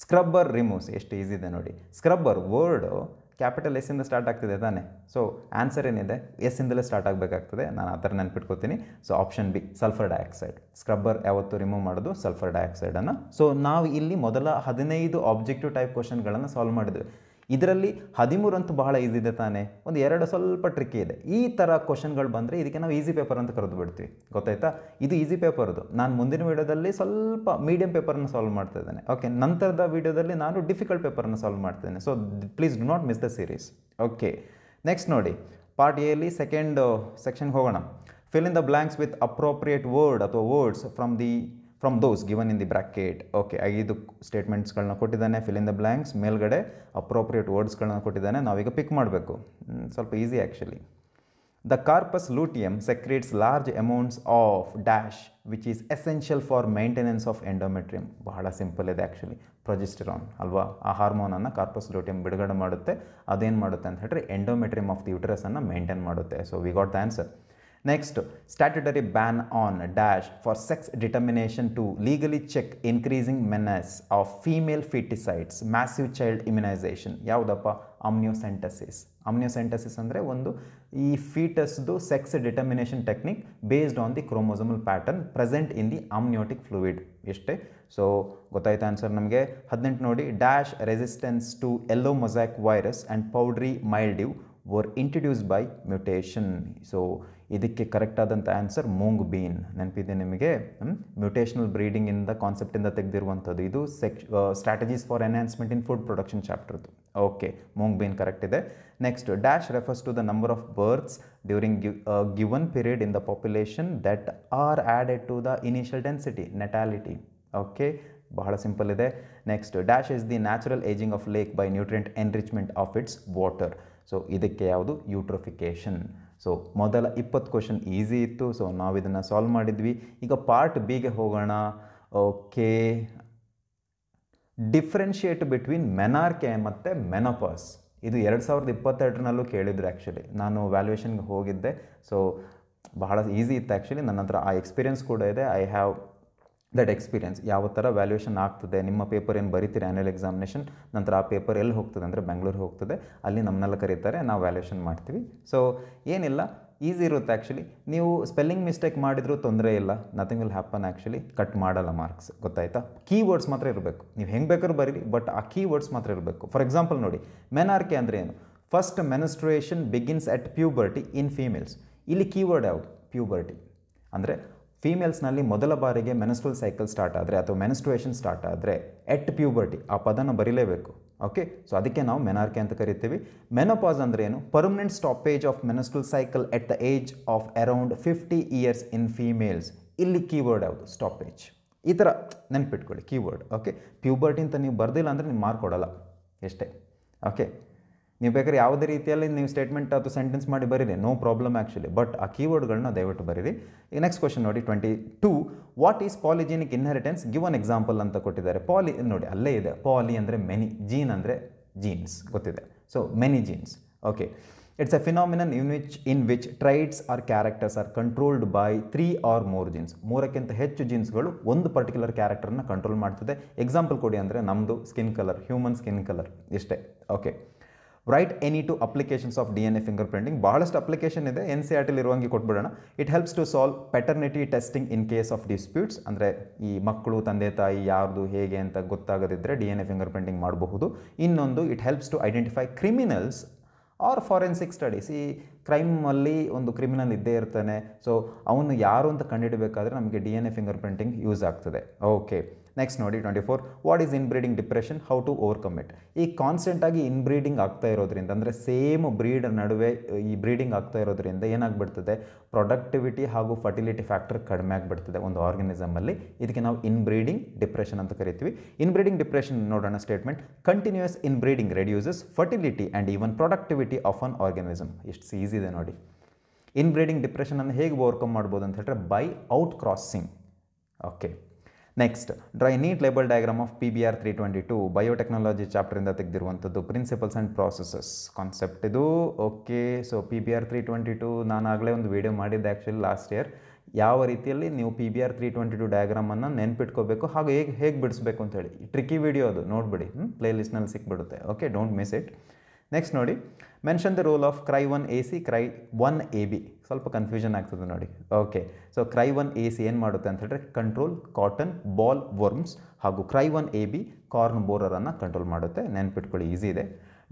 ಸ್ಕ್ರಬ್ಬರ್ ರಿಮೂವ್ಸ್ ಎಷ್ಟು ಈಸಿ ಇದೆ ನೋಡಿ. ಸ್ಕ್ರಬ್ಬರ್ ವರ್ಡು ಕ್ಯಾಪಿಟಲ್ ಎಸ್ಸಿಂದ ಸ್ಟಾರ್ಟ್ ಆಗ್ತಿದೆ ತಾನೆ? ಸೊ ಆನ್ಸರ್ ಏನಿದೆ? ಎಸ್ಸಿಂದಲೇ ಸ್ಟಾರ್ಟ್ ಆಗಬೇಕಾಗ್ತದೆ. ನಾನು ಆ ಥರ ನೆನ್ಪಿಟ್ಕೋತೀನಿ. So option B sulphur dioxide scrubber ಯಾವತ್ತು ರಿಮೂವ್ ಮಾಡೋದು ಸಲ್ಫರ್ ಡೈಆಕ್ಸೈಡನ್ನು ಸೊ ನಾವು ಇಲ್ಲಿ ಮೊದಲ ಹದಿನೈದು ಆಬ್ಜೆಕ್ಟಿವ್ ಟೈಪ್ ಕ್ವಶನ್ಗಳನ್ನು ಸಾಲ್ವ್ ಮಾಡಿದ್ವಿ. ಇದರಲ್ಲಿ ಹದಿಮೂರಂತೂ ಬಹಳ ಈಸಿ ಇದೆ ತಾನೆ. ಒಂದು ಎರಡು ಸ್ವಲ್ಪ ಟ್ರಿಕ್ಕಿ ಇದೆ. ಈ ಥರ ಕ್ವಶನ್ಗಳು ಬಂದರೆ ಇದಕ್ಕೆ ನಾವು ಈಸಿ ಪೇಪರ್ ಅಂತ ಕರೆದು ಬಿಡ್ತೀವಿ. ಗೊತ್ತಾಯ್ತಾ? ಇದು ಈಸಿ ಪೇಪರ್ದು ನಾನು ಮುಂದಿನ ವೀಡಿಯೋದಲ್ಲಿ ಸ್ವಲ್ಪ ಮೀಡಿಯಂ ಪೇಪರ್ನ ಸಾಲ್ವ್ ಮಾಡ್ತಾ ಇದ್ದೇನೆ. ಓಕೆ ನಂತರದ ವೀಡಿಯೋದಲ್ಲಿ ನಾನು ಡಿಫಿಕಲ್ಟ್ ಪೇಪರ್ನ ಸಾಲ್ವ್ ಮಾಡ್ತೇನೆ so please do not miss the series okay next ನೋಡಿ. ಪಾರ್ಟ್ ಎಲ್ಲಿ ಸೆಕೆಂಡ್ ಸೆಕ್ಷನ್ಗೆ ಹೋಗೋಣ. Fill in the blanks with appropriate word ಅಥವಾ words from the from those given in the bracket okay ಐದು ಸ್ಟೇಟ್ಮೆಂಟ್ಸ್ಗಳನ್ನ ಕೊಟ್ಟಿದ್ದಾನೆ ಫಿಲ್ ಇನ್ ದ ಬ್ಲ್ಯಾಂಕ್ಸ್ ಮೇಲ್ಗಡೆ appropriate ವರ್ಡ್ಸ್ಗಳನ್ನ ಕೊಟ್ಟಿದ್ದಾನೆ. ನಾವೀಗ ಪಿಕ್ ಮಾಡಬೇಕು. ಸ್ವಲ್ಪ easy actually the corpus luteum secretes large amounts of dash which is essential for maintenance of endometrium ಬಹಳ ಸಿಂಪಲ್ ಇದೆ ಆ್ಯಕ್ಚುಲಿ ಪ್ರೊಜೆಸ್ಟಿರಾನ್ ಅಲ್ವಾ? ಆ ಹಾರ್ಮೋನನ್ನು ಕಾರ್ಪಸ್ ಲೂಟಿಯಮ್ ಬಿಡುಗಡೆ ಮಾಡುತ್ತೆ. ಅದೇನು ಮಾಡುತ್ತೆ ಅಂತ ಹೇಳಿದ್ರೆ ಎಂಡೋಮೆಟ್ರಿಯಮ್ ಆಫ್ ದಿ ಯುಟರಸನ್ನು ಮೇಂಟೈನ್ ಮಾಡುತ್ತೆ. So we got the answer next statutory ban on dash for sex determination to legally check increasing menace of female foeticides massive child immunisation ಯಾವುದಪ್ಪ? ಅಮ್ನಿಯೋಸೆಂಟಸಿಸ್ ಅಮ್ನಿಯೋಸೆಂಟಸಿಸ್ ಅಂದರೆ ಒಂದು ಈ ಫೀಟಸ್ದು sex determination technique based on the chromosomal pattern present in the amniotic fluid ಎಷ್ಟೇ? So ಗೊತ್ತಾಯ್ತು answer ನಮಗೆ? ಹದಿನೆಂಟು ನೋಡಿ. Dash resistance to yellow mosaic virus and powdery mildew were introduced by mutation so ಇದಕ್ಕೆ correct ಆದಂಥ ಆನ್ಸರ್ ಮೂಂಗ್ ಬೀನ್ ನೆನಪಿದೆ ನಿಮಗೆ? Mutational ಬ್ರೀಡಿಂಗಿಂದ ಕಾನ್ಸೆಪ್ಟಿಂದ ತೆಗೆದಿರುವಂಥದ್ದು. ಇದು ಸೆಕ್ಷ strategies for enhancement in food production ಚಾಪ್ಟರ್ದು okay moong bean correct ಇದೆ. Next dash refers to the number of births during given period in the population that are added to the initial density natality okay ಬಹಳ simple ಇದೆ. Next dash is the natural ageing of lake by nutrient enrichment of its water so ಇದಕ್ಕೆ ಯಾವುದು? Eutrophication so ಮೊದಲ ಇಪ್ಪತ್ತು question easy ಇತ್ತು. So ನಾವು ಇದನ್ನು solve ಮಾಡಿದ್ವಿ. ಈಗ ಪಾರ್ಟ್ ಬಿಗೆ ಹೋಗೋಣ. ಓಕೆ ಡಿಫ್ರೆನ್ಷಿಯೇಟ್ ಬಿಟ್ವೀನ್ ಮೆನಾರ್ಕೆ ಮತ್ತು ಮೆನೋಪಾಸ್ ಇದು ಎರಡು ಸಾವಿರದ ಇಪ್ಪತ್ತೆರಡರಲ್ಲೂ ಕೇಳಿದ್ರು ಆ್ಯಕ್ಚುಲಿ ನಾನು ವ್ಯಾಲ್ಯೂಯೇಷನ್ಗೆ ಹೋಗಿದ್ದೆ. ಸೊ ಬಹಳ ಈಸಿ ಇತ್ತು ಆ್ಯಕ್ಚುಲಿ ನನ್ನ ಹತ್ರ ಆ ಎಕ್ಸ್ಪೀರಿಯನ್ಸ್ ಕೂಡ ಇದೆ. ಐ ಹ್ಯಾವ್ ದಟ್ ಎಕ್ಸ್ಪೀರಿಯನ್ಸ್ ಯಾವ ಥರ ವ್ಯಾಲ್ಯೂಯೇಷನ್ ಆಗ್ತದೆ, ನಿಮ್ಮ ಪೇಪರ್ ಏನು ಬರೀತೀರಿ ಆ್ಯನ್ಯಲ್ ಎಕ್ಸಾಮಿನೇಷನ್ ನಂತರ ಆ ಪೇಪರ್ ಎಲ್ಲಿ ಹೋಗ್ತದೆ ಅಂದರೆ ಬೆಂಗಳೂರಿಗೆ ಹೋಗ್ತದೆ. ಅಲ್ಲಿ ನಮ್ಮನ್ನೆಲ್ಲ ಕರೀತಾರೆ, ನಾವು ವ್ಯಾಲ್ಯೂಯೇಷನ್ ಮಾಡ್ತೀವಿ. ಸೊ ಏನಿಲ್ಲ ಈಸಿ ಇರುತ್ತೆ ಆ್ಯಕ್ಚುಲಿ ನೀವು ಸ್ಪೆಲ್ಲಿಂಗ್ ಮಿಸ್ಟೇಕ್ ಮಾಡಿದರೂ ತೊಂದರೆ ಇಲ್ಲ. Nothing will happen actually cut ಮಾಡಲ್ಲ ಮಾರ್ಕ್ಸ್ ಗೊತ್ತಾಯ್ತಾ? ಕೀವರ್ಡ್ಸ್ ಮಾತ್ರ ಇರಬೇಕು. ನೀವು ಹೆಂಗೆ ಬೇಕಾದ್ರೂ ಬರೀರಿ ಬಟ್ ಆ ಕೀವರ್ಡ್ಸ್ ಮಾತ್ರ ಇರಬೇಕು. ಫಾರ್ ಎಕ್ಸಾಂಪಲ್ ನೋಡಿ ಮೆನಾರ್ಕೆ ಅಂದರೆ ಏನು? First menstruation begins at puberty in females ಇಲ್ಲಿ ಕೀವರ್ಡ್ ಯಾವುದು? ಪ್ಯೂಬರ್ಟಿ ಅಂದರೆ ಫೀಮೇಲ್ಸ್ನಲ್ಲಿ ಮೊದಲ ಬಾರಿಗೆ ಮೆನಸ್ಟ್ರಲ್ ಸೈಕಲ್ ಸ್ಟಾರ್ಟ್ ಆದರೆ ಅಥವಾ ಮೆನಸ್ಟ್ರೇಷನ್ ಸ್ಟಾರ್ಟ್ ಆದರೆ ಎಟ್ ಪ್ಯೂಬರ್ಟಿ ಆ ಪದನ ಬರೀಲೇಬೇಕು. ಓಕೆ ಸೊ ಅದಕ್ಕೆ ನಾವು ಮೆನಾರ್ಕೆ ಅಂತ ಕರಿತೀವಿ. ಮೆನೋಪಾಸ್ ಅಂದರೆ ಏನು? Permanent stoppage of menstrual cycle at the age of around fifty years in females ಇಲ್ಲಿ ಕೀವರ್ಡ್ ಯಾವುದು? ಸ್ಟಾಪೇಜ್ ಈ ಥರ ನೆನ್ಪಿಟ್ಕೊಳ್ಳಿ ಕೀವರ್ಡ್ ಓಕೆ ಪ್ಯೂಬರ್ಟಿ ಅಂತ ನೀವು ಬರ್ದಿಲ್ಲ ಅಂದರೆ ನೀವು ಮಾರ್ಕ್ ಕೊಡಲ್ಲ. ಎಷ್ಟೇ. ಓಕೆ ನೀವು ಬೇಕಾದ್ರೆ ಯಾವುದೇ ರೀತಿಯಲ್ಲಿ ನೀವು ಸ್ಟೇಟ್ಮೆಂಟ್ ಅಥವಾ ಸೆಂಟೆನ್ಸ್ ಮಾಡಿ ಬರೀರಿ. ನೋ ಪ್ರಾಬ್ಲಮ್ ಆ್ಯಕ್ಚುಲಿ ಬಟ್ ಆ ಕೀವರ್ಡ್ಗಳನ್ನ ದಯವಿಟ್ಟು ಬರೀರಿ. ಈ ನೆಕ್ಸ್ಟ್ ಕ್ವಶನ್ ನೋಡಿ twenty two what is polygenic inheritance give an example ಅಂತ ಕೊಟ್ಟಿದ್ದಾರೆ. ಪಾಲಿ ನೋಡಿ, ಅಲ್ಲೇ ಇದೆ. ಪಾಲಿ ಅಂದರೆ ಮೆನಿ ಜೀನ್ ಅಂದರೆ ಜೀನ್ಸ್ ಗೊತ್ತಿದೆ. So many genes okay it's a phenomenon in which in which traits or characters are controlled by three or more genes ಮೂರಕ್ಕಿಂತ ಹೆಚ್ಚು ಜೀನ್ಸ್ಗಳು ಒಂದು ಪರ್ಟಿಕ್ಯುಲರ್ ಕ್ಯಾರೆಕ್ಟರ್ನ ಕಂಟ್ರೋಲ್ ಮಾಡ್ತದೆ. ಎಕ್ಸಾಂಪಲ್ ಕೊಡಿ ಅಂದರೆ ನಮ್ಮದು skin colour human skin colour ಇಷ್ಟೇ. Okay write any two applications of D N A fingerprinting ಬಹಳಷ್ಟು ಅಪ್ಲಿಕೇಶನ್ ಇದೆ ಎನ್ ಸಿ ಆರ್ ಟಿಲಿ ಇರುವಂಗೆ ಕೊಟ್ಬಿಡೋಣ. It helps to solve paternity testing in case of disputes ಅಂದರೆ ಈ ಮಕ್ಕಳು, ತಂದೆ, ತಾಯಿ ಯಾರ್ದು, ಹೇಗೆ ಅಂತ ಗೊತ್ತಾಗದಿದ್ದರೆ D N A finger printing ಮಾಡಬಹುದು. ಇನ್ನೊಂದು it helps to identify criminals or forensic studies ಈ ಕ್ರೈಮಲ್ಲಿ ಒಂದು ಕ್ರಿಮಿನಲ್ ಇದ್ದೇ ಇರ್ತಾನೆ. ಸೊ ಅವನು ಯಾರು ಅಂತ ಕಂಡುಹಿಡಬೇಕಾದ್ರೆ ನಮಗೆ D N A fingerprinting use ಆಗ್ತದೆ. ಓಕೆ ನೆಕ್ಸ್ಟ್ ನೋಡಿ twenty four what is inbreeding depression how to overcome it ಈ ಕಾನ್ಸ್ಟೆಂಟಾಗಿ ಇನ್ಬ್ರೀಡಿಂಗ್ ಆಗ್ತಾ ಇರೋದ್ರಿಂದ, ಅಂದರೆ ಸೇಮ್ ಬ್ರೀಡ್ ನಡುವೆ, ಈ ಬ್ರೀಡಿಂಗ್ ಆಗ್ತಾ ಇರೋದ್ರಿಂದ ಏನಾಗ್ಬಿಡ್ತದೆ? ಪ್ರೊಡಕ್ಟಿವಿಟಿ ಹಾಗೂ ಫರ್ಟಿಲಿಟಿ ಫ್ಯಾಕ್ಟರ್ ಕಡಿಮೆ ಆಗಿಬಿಡ್ತದೆ ಒಂದು ಆರ್ಗನಿಸಮಲ್ಲಿ ಇದಕ್ಕೆ ನಾವು ಇನ್ಬ್ರೀಡಿಂಗ್ ಡಿಪ್ರೆಷನ್ ಅಂತ ಕರಿತೀವಿ. ಇನ್ಬ್ರೀಡಿಂಗ್ ಡಿಪ್ರೆಷನ್ ನೋಡೋಣ statement continuous inbreeding reduces fertility and even productivity of an organism ಇಷ್ಟು ಈಸಿ ಇದೆ ನೋಡಿ. ಇನ್ಬ್ರೀಡಿಂಗ್ ಡಿಪ್ರೆಷನನ್ನು ಹೇಗೆ ಓವರ್ಕಮ್ ಮಾಡ್ಬೋದು ಅಂತ ಹೇಳಿದ್ರೆ by outcrossing okay next draw neat label diagram of P B R three twenty two biotechnology ಚಾಪ್ಟರಿಂದ ತೆಗೆದಿರುವಂಥದ್ದು ಪ್ರಿನ್ಸಿಪಲ್ಸ್ ಆ್ಯಂಡ್ ಪ್ರಾಸೆಸಸ್ ಕಾನ್ಸೆಪ್ಟ್ ಇದು okay so P B R three twenty two ನಾನು ಆಗಲೇ ಒಂದು ವೀಡಿಯೋ ಮಾಡಿದ್ದೆ ಆ್ಯಕ್ಚುಲಿ ಲಾಸ್ಟ್ ಇಯರ್ ಯಾವ ರೀತಿಯಲ್ಲಿ ನೀವು P B R three twenty two ಡಯಾಗ್ರಾಮನ್ನು ನೆನ್ಪಿಟ್ಕೋಬೇಕು, ಹಾಗೂ ಹೇಗೆ ಹೇಗೆ ಬಿಡಿಸ್ಬೇಕು ಅಂತೇಳಿ ಟ್ರಿಕಿ ವಿಡಿಯೋ ಅದು, ನೋಡಿಬಿಡಿ ಪ್ಲೇ ಲಿಸ್ಟ್ನಲ್ಲಿ ಸಿಕ್ಬಿಡುತ್ತೆ okay don't miss it next ನೋಡಿ mention the role of cry one A C cry one A B ಸ್ವಲ್ಪ ಕನ್ಫ್ಯೂಷನ್ ಆಗ್ತದೆ ನೋಡಿ. Okay so cry one A C ಏನು ಮಾಡುತ್ತೆ ಅಂತ ಹೇಳಿದ್ರೆ ಕಂಟ್ರೋಲ್ ಕಾಟನ್ ಬಾಲ್ ವರ್ಮ್ಸ್ ಹಾಗೂ cry one A B corn ಬೋರರನ್ನು control ಮಾಡುತ್ತೆ. ನೆನ್ಪಿಟ್ಕೊಳ್ಳಿ ಈಸಿ ಇದೆ.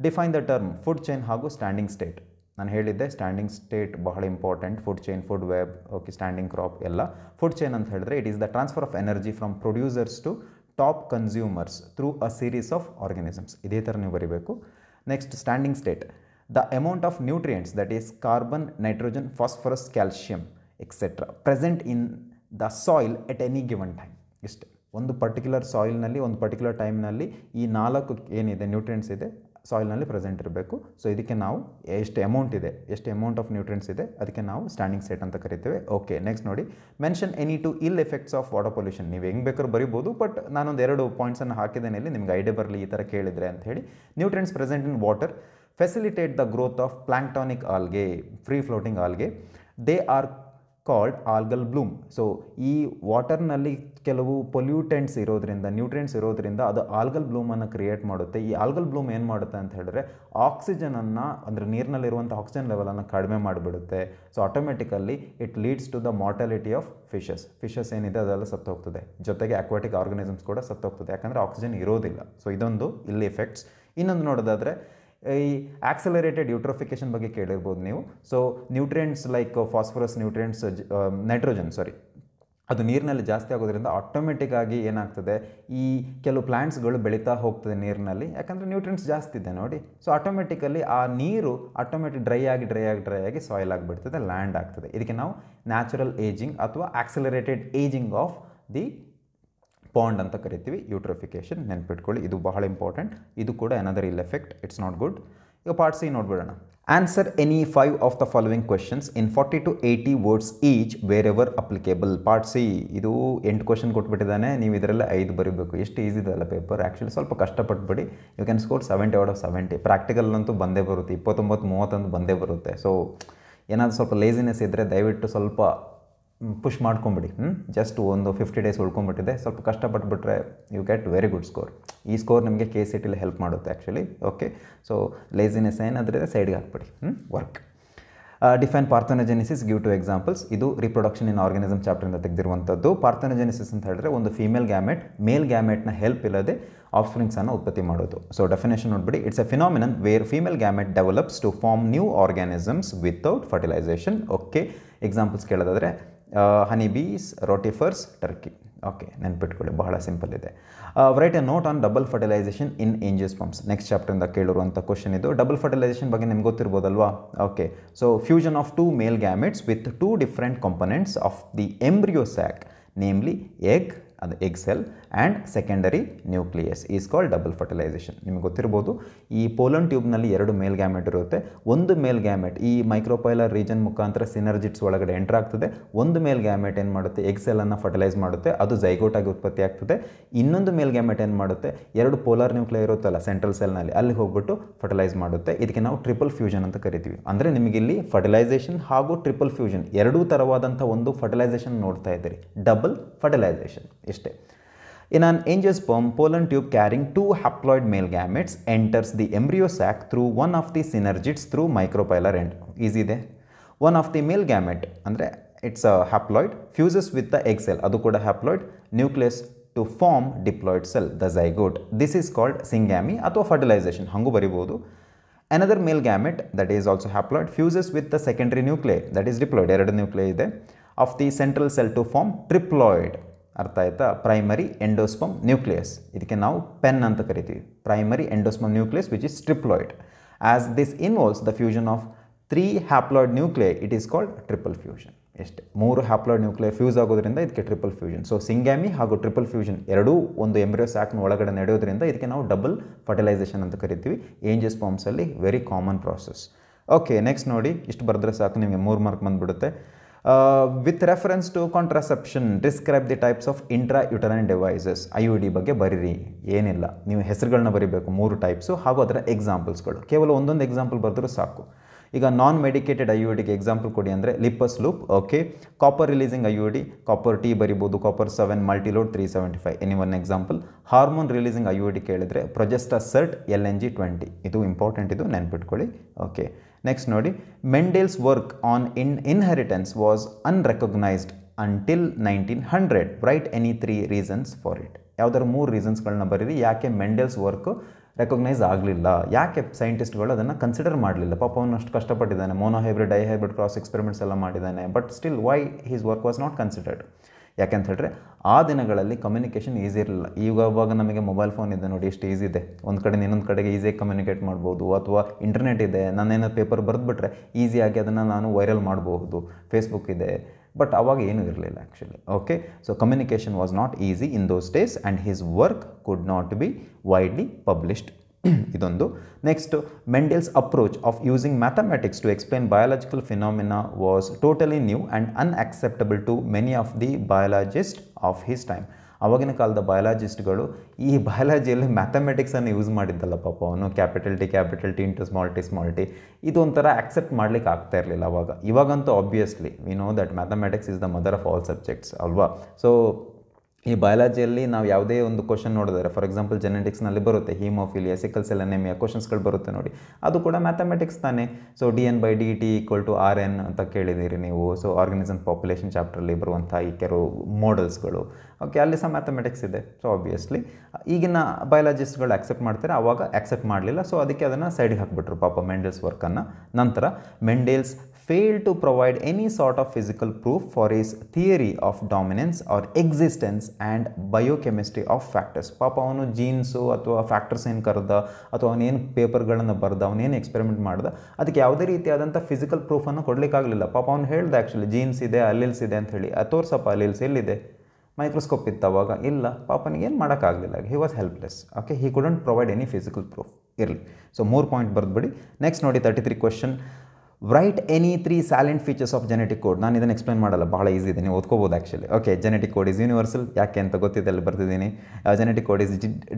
Define the term food chain ಹಾಗೂ ಸ್ಟ್ಯಾಂಡಿಂಗ್ ಸ್ಟೇಟ್ ನಾನು ಹೇಳಿದ್ದೆ ಸ್ಟ್ಯಾಂಡಿಂಗ್ ಸ್ಟೇಟ್ ಬಹಳ important food chain food web okay standing crop ಎಲ್ಲ. ಫುಡ್ ಚೈನ್ ಅಂತ ಹೇಳಿದ್ರೆ it is the transfer of energy from producers to top consumers through a series of organisms ಇದೇ ಥರ ನೀವು ಬರೀಬೇಕು. Next standing state the amount of nutrients that is carbon nitrogen phosphorus calcium etcetera present in the soil at any given time ಇಷ್ಟೇ ಒಂದು particular ಸಾಯಿಲ್ನಲ್ಲಿ ಒಂದು particular ಟೈಮ್ನಲ್ಲಿ ಈ ನಾಲ್ಕು ಏನಿದೆ ನ್ಯೂಟ್ರಿಯೆಂಟ್ಸ್ ಇದೆ ಸಾಯಿಲ್ನಲ್ಲಿ ಪ್ರೆಸೆಂಟ್ ಇರಬೇಕು. ಸೊ ಇದಕ್ಕೆ ನಾವು ಎಷ್ಟು ಅಮೌಂಟ್ ಇದೆ, ಎಷ್ಟು ಅಮೌಂಟ್ ಆಫ್ ನ್ಯೂಟ್ರಿಯೆಂಟ್ಸ್ ಇದೆ, ಅದಕ್ಕೆ ನಾವು ಸ್ಟ್ಯಾಂಡಿಂಗ್ ಸೆಟ್ ಅಂತ ಕರಿತೇವೆ. ಓಕೆ ನೆಕ್ಸ್ಟ್ ನೋಡಿ. Mention any two ill effects of water pollution ನೀವು ಹೆಂಗೆ ಬೇಕಾದ್ರೂ ಬರಿಬೋದು ಬಟ್ ನಾನೊಂದು ಎರಡು ಪಾಯಿಂಟ್ಸನ್ನು ಹಾಕಿದ್ದೇನೆ ಇಲ್ಲಿ. ನಿಮ್ಗೆ ಐಡಿಯಾ ಬರಲಿ ಈ ಥರ ಕೇಳಿದರೆ ಅಂತ ಹೇಳಿ. Nutrients present in water facilitate the growth of planktonic algae free floating algae they are called algal bloom so ಈ ವಾಟರ್ನಲ್ಲಿ ಕೆಲವು ಪೊಲ್ಯೂಟೆಂಟ್ಸ್ ಇರೋದ್ರಿಂದ ನ್ಯೂಟ್ರಿಯೆಂಟ್ಸ್ ಇರೋದ್ರಿಂದ ಅದು ಆಲ್ಗಲ್ ಬ್ಲೂಮನ್ನು ಕ್ರಿಯೇಟ್ ಮಾಡುತ್ತೆ. ಈ ಆಲ್ಗಲ್ ಬ್ಲೂಮ್ ಏನು ಮಾಡುತ್ತೆ ಅಂತ ಹೇಳಿದ್ರೆ ಆಕ್ಸಿಜನನ್ನು ಅಂದರೆ ನೀರಿನಲ್ಲಿರುವಂಥ ಆಕ್ಸಿಜನ್ ಲೆವೆಲನ್ನು ಕಡಿಮೆ ಮಾಡಿಬಿಡುತ್ತೆ. So automatically it leads to the mortality of fishes fishes ಏನಿದೆ ಅದೆಲ್ಲ ಸತ್ತೋಗ್ತದೆ. ಜೊತೆಗೆ ಅಕ್ವಾಟಿಕ್ ಆರ್ಗನಿಸಮ್ಸ್ ಕೂಡ ಸತ್ತೋಗ್ತದೆ. ಯಾಕಂದರೆ ಆಕ್ಸಿಜನ್ ಇರೋದಿಲ್ಲ. ಸೊ ಇದೊಂದು ಇಲ್ಲಿ ಎಫೆಕ್ಟ್ಸ್ ಇನ್ನೊಂದು ನೋಡೋದಾದರೆ ಈ ಆಕ್ಸಲರೇಟೆಡ್ ಯೂಟ್ರೋಫಿಕೇಶನ್ ಬಗ್ಗೆ ಕೇಳಿರ್ಬೋದು ನೀವು. So nutrients like phosphorus nutrients nitrogen sorry ಅದು ನೀರಿನಲ್ಲಿ ಜಾಸ್ತಿ ಆಗೋದ್ರಿಂದ ಆಟೋಮೆಟಿಕ್ಕಾಗಿ ಏನಾಗ್ತದೆ? ಈ ಕೆಲವು ಪ್ಲ್ಯಾಂಟ್ಸ್ಗಳು ಬೆಳೀತಾ ಹೋಗ್ತದೆ ನೀರಿನಲ್ಲಿ. ಯಾಕಂದರೆ ನ್ಯೂಟ್ರಿಯೆಂಟ್ಸ್ ಜಾಸ್ತಿ ಇದೆ ನೋಡಿ. ಸೊ ಆಟೋಮೆಟಿಕಲಿ ಆ ನೀರು ಆಟೋಮೆಟಿಕ್ ಡ್ರೈ ಆಗಿ ಡ್ರೈ ಆಗಿ ಡ್ರೈ ಆಗಿ ಸಾಯಿಲ್ ಆಗಿಬಿಡ್ತದೆ ಲ್ಯಾಂಡ್ ಆಗ್ತದೆ. ಇದಕ್ಕೆ ನಾವು ನ್ಯಾಚುರಲ್ ಏಜಿಂಗ್ ಅಥವಾ accelerated ageing of the pond ಅಂತ ಕರಿತೀವಿ, ಯೂಟ್ರಿಫಿಕೇಷನ್ ನೆನ್ಪಿಟ್ಕೊಳ್ಳಿ, ಇದು ಬಹಳ ಇಂಪಾರ್ಟೆಂಟ್. ಇದು ಕೂಡ another ill effect it's not good ಈಗ part C ನೋಡ್ಬಿಡೋಣ. Answer any five of the following questions in forty to eighty words each wherever applicable part C ಇದು ಎಂಟು ಕ್ವಶನ್ ಕೊಟ್ಬಿಟ್ಟಿದ್ದಾನೆ, ನೀವು ಇದರಲ್ಲ ಐದು ಬರೀಬೇಕು. ಎಷ್ಟು ಈಸಿ ಇದೆ ಅಲ್ಲ ಪೇಪರ್ ಆ್ಯಕ್ಚುಲಿ ಸ್ವಲ್ಪ ಕಷ್ಟಪಟ್ಬಿಡಿ. You can score seventy out of seventy practical ಅಂತೂ ಬಂದೇ ಬರುತ್ತೆ, ಇಪ್ಪತ್ತೊಂಬತ್ತು, ಮೂವತ್ತೊಂದು ಬಂದೇ ಬರುತ್ತೆ. ಸೊ ಏನಾದರೂ ಸ್ವಲ್ಪ ಲೇಸಿನೆಸ್ ಇದ್ದರೆ ದಯವಿಟ್ಟು ಸ್ವಲ್ಪ ಪುಷ್ ಮಾಡ್ಕೊಂಬಿಡಿ ಜಸ್ಟ್ ಒಂದು ಫಿಫ್ಟಿ ಡೇಸ್ ಉಳ್ಕೊಂಬಿಟ್ಟಿದೆ. ಸ್ವಲ್ಪ ಕಷ್ಟಪಟ್ಬಿಟ್ರೆ you get very good score ಈ ಸ್ಕೋರ್ ನಿಮಗೆ ಕೆ ಸಿ ಟಿಲಿ ಹೆಲ್ಪ್ ಮಾಡುತ್ತೆ ಆ್ಯಕ್ಚುಲಿ ಓಕೆ ಸೊ ಲೇಸಿನೆಸ್ ಏನಾದರೆ ಸೈಡ್ಗೆ ಹಾಕ್ಬಿಡಿ work define parthenogenesis give two examples ಇದು ರಿಪ್ರೊಡಕ್ಷನ್ ಇನ್ ಆರ್ಗನಿಸಮ್ ಚಾಪ್ಟರಿಂದ ತೆಗೆದಿರುವಂಥದ್ದು. ಪಾರ್ಥನೊಜೆನಿಸಿಸ್ ಅಂತ ಹೇಳಿದ್ರೆ ಒಂದು ಫೀಮೇಲ್ ಗ್ಯಾಮೆಟ್ ಮೇಲ್ ಗ್ಯಾಮೆಟ್ನ ಹೆಲ್ಪ್ ಇಲ್ಲದೆ ಆಫ್ಸ್ಪ್ರಿಂಗ್ಸನ್ನು ಉತ್ಪತ್ತಿ ಮಾಡೋದು. So definition ನೋಡ್ಬಿಡಿ. It's a phenomenon where female gamete develops to form new organisms without fertilization okay examples ಕೇಳೋದಾದರೆ honey bees rotifers turkey okay ನೆನ್ಪಿಟ್ಕೊಳ್ಳಿ, ಬಹಳ ಸಿಂಪಲ್ ಇದೆ. Right a note on double fertilization in angiosperms next ಚಾಪ್ಟರಿಂದ ಕೇಳಿರುವಂಥ question ಇದು. Double fertilisation ಬಗ್ಗೆ ನಿಮ್ಗೆ ಗೊತ್ತಿರ್ಬೋದಲ್ವಾ? Okay so fusion of two male gametes with two different components of the embryo sac namely egg ಅದು egg cell and secondary nucleus is called double fertilization ನಿಮಗೆ ಗೊತ್ತಿರ್ಬೋದು, ಈ pollen ಟ್ಯೂಬ್ನಲ್ಲಿ ಎರಡು ಮೇಲ್ ಗ್ಯಾಮೆಟ್ ಇರುತ್ತೆ. ಒಂದು ಮೇಲ್ ಗ್ಯಾಮೆಟ್ ಈ ಮೈಕ್ರೋಪೈಲರ್ ರೀಜನ್ ಮುಖಾಂತರ ಸಿನರ್ಜಿಟ್ಸ್ ಒಳಗಡೆ ಎಂಟರ್ ಆಗ್ತದೆ. ಒಂದು ಮೇಲ್ ಗ್ಯಾಮೆಟ್ ಏನು ಮಾಡುತ್ತೆ? ಎಗ್ ಸೆಲ್ಲನ್ನು ಫರ್ಟಿಲೈಸ್ ಮಾಡುತ್ತೆ. ಅದು ಜೈಗೋಟಾಗಿ ಉತ್ಪತ್ತಿ ಆಗ್ತದೆ. ಇನ್ನೊಂದು ಮೇಲ್ ಗ್ಯಾಮೆಟ್ ಏನು ಮಾಡುತ್ತೆ? ಎರಡು ಪೋಲಾರ್ ನ್ಯೂಕ್ಲಿಯ ಇರುತ್ತಲ್ಲ ಸೆಂಟ್ರಲ್ ಸೆಲ್ನಲ್ಲಿ ಅಲ್ಲಿ ಹೋಗ್ಬಿಟ್ಟು ಫರ್ಟಿಲೈಸ್ ಮಾಡುತ್ತೆ. ಇದಕ್ಕೆ ನಾವು ಟ್ರಿಪಲ್ ಫ್ಯೂಷನ್ ಅಂತ ಕರಿತೀವಿ. ಅಂದರೆ ನಿಮಗೆ ಇಲ್ಲಿ ಫರ್ಟಿಲೈಸೇಷನ್ ಹಾಗೂ ಟ್ರಿಪಲ್ ಫ್ಯೂಷನ್ ಎರಡೂ ಥರವಾದಂಥ ಒಂದು ಫರ್ಟಿಲೈಸೇಷನ್ ನೋಡ್ತಾ ಇದ್ದೀರಿ. ಡಬಲ್ ಫರ್ಟಿಲೈಸೇಷನ್ ಇಷ್ಟೇ. In an angiosperm, pollen tube carrying two haploid male gametes enters the embryo sac through one of the synergids through micropylar end. Easy ಇದೆ one of the male gamete ಅಂದರೆ it's a haploid fuses with the egg cell ಅದು ಕೂಡ haploid nucleus to form diploid cell the zygote this is called syngamy ಅಥವಾ fertilisation ಹಾಗೂ ಬರಿಬೋದು Another male gamete that is also haploid fuses with the secondary nuclei that is diploid ಎರಡು nuclei ಇದೆ of the central cell to form triploid ಅರ್ಥ ಆಯ್ತಾ? Primary endosperm nucleus ಇದಕ್ಕೆ ನಾವು PEN ಅಂತ ಕರಿತೀವಿ. Primary endosperm nucleus which is triploid as this involves the fusion of three haploid nuclei it is called triple fusion ಎಷ್ಟು, ಮೂರು haploid nuclear fuse ಆಗೋದ್ರಿಂದ ಇದಕ್ಕೆ ಟ್ರಿಪಲ್ ಫ್ಯೂಷನ್ ಸೊ ಸಿಂಗ್ಯಾಮಿ ಹಾಗೂ triple fusion ಎರಡೂ ಒಂದು ಎಂಬ್ರಿಯೋ ಸ್ಯಾಕ್ನ ಒಳಗಡೆ ನಡೆಯೋದ್ರಿಂದ ಇದಕ್ಕೆ ನಾವು ಡಬಲ್ ಫರ್ಟಿಲೈಸೇಷನ್ ಅಂತ ಕರಿತೀವಿ. ಏಂಜಸ್ ಫಾರ್ಮ್ಸಲ್ಲಿ very common process okay next ನೋಡಿ. ಇಷ್ಟು ಬರೆದ್ರೆ ಸಾಕು, ನಿಮಗೆ ಮೂರು ಮಾರ್ಕ್ ಬಂದುಬಿಡುತ್ತೆ. With reference to contraception describe the types of intra uterine devices I U D ಬಗ್ಗೆ ಬರೀರಿ. ಏನಿಲ್ಲ. ನೀವು ಹೆಸರುಗಳನ್ನ ಬರೀಬೇಕು, ಮೂರು ಟೈಪ್ಸು ಹಾಗೂ ಅದರ ಎಕ್ಸಾಂಪಲ್ಸ್ಗಳು ಕೇವಲ ಒಂದೊಂದು ಎಕ್ಸಾಂಪಲ್ ಬರೆದ್ರೂ ಸಾಕು. ಈಗ ನಾನ್ ಮೆಡಿಕೇಟೆಡ್ ಐ ಯು ಡಿಗೆ ಎಕ್ಸಾಂಪಲ್ ಕೊಡಿ ಅಂದರೆ Lippes loop okay copper releasing I U D copper T ಬರಿಬೋದು copper seven multiload three seventy five any one example hormone releasing I U D ಕೇಳಿದರೆ progestasert L N G twenty ಇದು important ಇದು ನೆನ್ಪಿಟ್ಕೊಳ್ಳಿ okay next ನೋಡಿ Mendel's work on in inheritance was unrecognised until nineteen hundred right any three reasons for it ಯಾವ್ದಾರ ಮೂರು ರೀಸನ್ಸ್ಗಳನ್ನ ಬರೀರಿ. ಯಾಕೆ ಮೆಂಡೇಲ್ಸ್ work recognise ಆಗಲಿಲ್ಲ? ಯಾಕೆ ಸೈಂಟಿಸ್ಟ್ಗಳು ಅದನ್ನು ಕನ್ಸಿಡರ್ ಮಾಡಲಿಲ್ಲ? ಪಾಪ ಅವನು ಅಷ್ಟು ಕಷ್ಟಪಟ್ಟಿದ್ದಾನೆ. Mono hybrid dihybrid cross experiments ಎಲ್ಲ ಮಾಡಿದ್ದಾನೆ. But still why his work was not considered ಯಾಕೆಂತ ಹೇಳಿದ್ರೆ ಆ ದಿನಗಳಲ್ಲಿ ಕಮ್ಯುನಿಕೇಷನ್ ಈಸಿ ಇರಲಿಲ್ಲ. ಇವಾಗ ನಮಗೆ ಮೊಬೈಲ್ ಫೋನ್ ಇದೆ ನೋಡಿ ಎಷ್ಟು ಈಸಿ ಇದೆ. ಒಂದು ಕಡೆ ಇನ್ನೊಂದು ಕಡೆಗೆ ಈಸಿಯಾಗಿ ಕಮ್ಯುನಿಕೇಟ್ ಮಾಡ್ಬೋದು, ಅಥವಾ ಇಂಟರ್ನೆಟ್ ಇದೆ, ನಾನೇನೋ ಪೇಪರ್ ಬರೆದ್ಬಿಟ್ರೆ ಈಸಿಯಾಗಿ ಅದನ್ನು ನಾನು ವೈರಲ್ ಮಾಡಬಹುದು ಫೇಸ್ಬುಕ್ ಇದೆ. ಬಟ್ ಅವಾಗ ಏನೂ ಇರಲಿಲ್ಲ actually okay so communication was not easy in those days and his work could not be widely published ಇದೊಂದು. Next Mendel's approach of using mathematics to explain biological phenomena was totally new and unacceptable to many of the biologist of his time ಅವಾಗಿನ ಕಾಲದ ಬಯಾಲಜಿಸ್ಟ್ಗಳು ಈ ಬಯಾಲಜಿಯಲ್ಲಿ ಮ್ಯಾಥಮೆಟಿಕ್ಸನ್ನು use ಮಾಡಿದ್ದಲ್ಲ ಪಾಪ ಅವನು. Capital T capital T into small T small T ಇದು ಒಂಥರ accept ಮಾಡ್ಲಿಕ್ಕೆ ಆಗ್ತಾ ಇರಲಿಲ್ಲ ಅವಾಗ. ಇವಾಗಂತೂ obviously we know that mathematics is the mother of all subjects ಅಲ್ವಾ? ಸೊ ಈ ಬಯಾಲಜಿಯಲ್ಲಿ ನಾವು ಯಾವುದೇ ಒಂದು ಕ್ವಶನ್ ನೋಡಿದರೆ ಫಾರ್ ಎಕ್ಸಾಂಪಲ್ ಜೆನೆಟಿಕ್ಸ್ನಲ್ಲಿ ಬರುತ್ತೆ ಹೀಮೋಫಿಲಿಯಾ ಸಿಕಲ್ ಸೆಲ್ ಅನೆಮಿಯಾ ಕ್ವಶನ್ಸ್ಗಳು ಬರುತ್ತೆ ನೋಡಿ. ಅದು ಕೂಡ ಮ್ಯಾಥಮೆಟಿಕ್ಸ್ ತಾನೇ. So D N by D T equal to R N ಅಂತ ಕೇಳಿದ್ದೀರಿ ನೀವು. ಸೊ ಆರ್ಗನಿಸಮ್ ಪಾಪ್ಯುಲೇಷನ್ ಚಾಪ್ಟರಲ್ಲಿ ಬರುವಂಥ ಈ ಕೆಲವು ಮೋಡಲ್ಸ್ಗಳು ಓಕೆ ಅಲ್ಲಿ ಸಹ ಮ್ಯಾಥಮೆಟಿಕ್ಸ್ ಇದೆ ಸೊ ಆಬ್ವಿಯಸ್ಲಿ ಈಗಿನ ಬಯಾಲಜಿಸ್ಟ್ಗಳು ಆಕ್ಸೆಪ್ಟ್ ಮಾಡ್ತಾರೆ ಆವಾಗ ಆಕ್ಸೆಪ್ಟ್ ಮಾಡಲಿಲ್ಲ. ಸೊ ಅದಕ್ಕೆ ಅದನ್ನು ಸೈಡಿಗೆ ಹಾಕ್ಬಿಟ್ರು ಪಾಪ ಮೆಂಡೇಲ್ಸ್ ವರ್ಕನ್ನು ನಂತರ Mendel's failed to provide any sort of physical proof for his theory of dominance or existence and biochemistry of factors. ಪಾಪ ಅವನು ಜೀನ್ಸು ಅಥವಾ ಫ್ಯಾಕ್ಟರ್ಸ್ ಏನು ಕರೆದ ಅಥವಾ ಅವನೇನು ಪೇಪರ್ಗಳನ್ನು ಬರೆದ ಅವನೇನು ಎಕ್ಸ್ಪೆರಿಮೆಂಟ್ ಮಾಡ್ದ, ಅದಕ್ಕೆ ಯಾವುದೇ ರೀತಿಯಾದಂಥ ಫಿಸಿಕಲ್ ಪ್ರೂಫನ್ನು ಕೊಡಲಿಕ್ಕಾಗಲಿಲ್ಲ. ಪಾಪ ಅವ್ನು ಹೇಳ್ದೆ ಆ್ಯಕ್ಚುಲಿ ಜೀನ್ಸ್ ಇದೆ ಅಲ್ಲಿಲ್ಸ್ ಇದೆ ಅಂತ ಹೇಳಿ. ತೋರ್ಸಪ್ಪ ಅಲ್ಲಿಲ್ಸ್ ಎಲ್ಲಿದೆ? ಮೈಕ್ರೋಸ್ಕೋಪ್ ಇತ್ತು ಅವಾಗ ಇಲ್ಲ. ಪಾಪನಿಗೆ ಏನು ಮಾಡೋಕ್ಕಾಗಲಿಲ್ಲ. He was helpless okay he couldn't provide any physical proof ಇರಲಿ. ಸೊ ಮೂರು ಪಾಯಿಂಟ್ ಬರೆದ್ಬಿಡಿ ನೆಕ್ಸ್ಟ್ ನೋಡಿ thirty three question right any three salient features of genetic code ನಾನು ಇದನ್ನು ಎಕ್ಸ್ಪ್ಲೇನ್ ಮಾಡಲ್ಲ ಭಾಳ ಈಸಿ ಇದೆ, ನೀವು ಓದ್ಕೋಬೋದು actually okay genetic code is universal ಯಾಕೆ ಅಂತ ಗೊತ್ತಿದೆ, ಅಲ್ಲಿ ಬರ್ತಿದ್ದೀನಿ genetic code is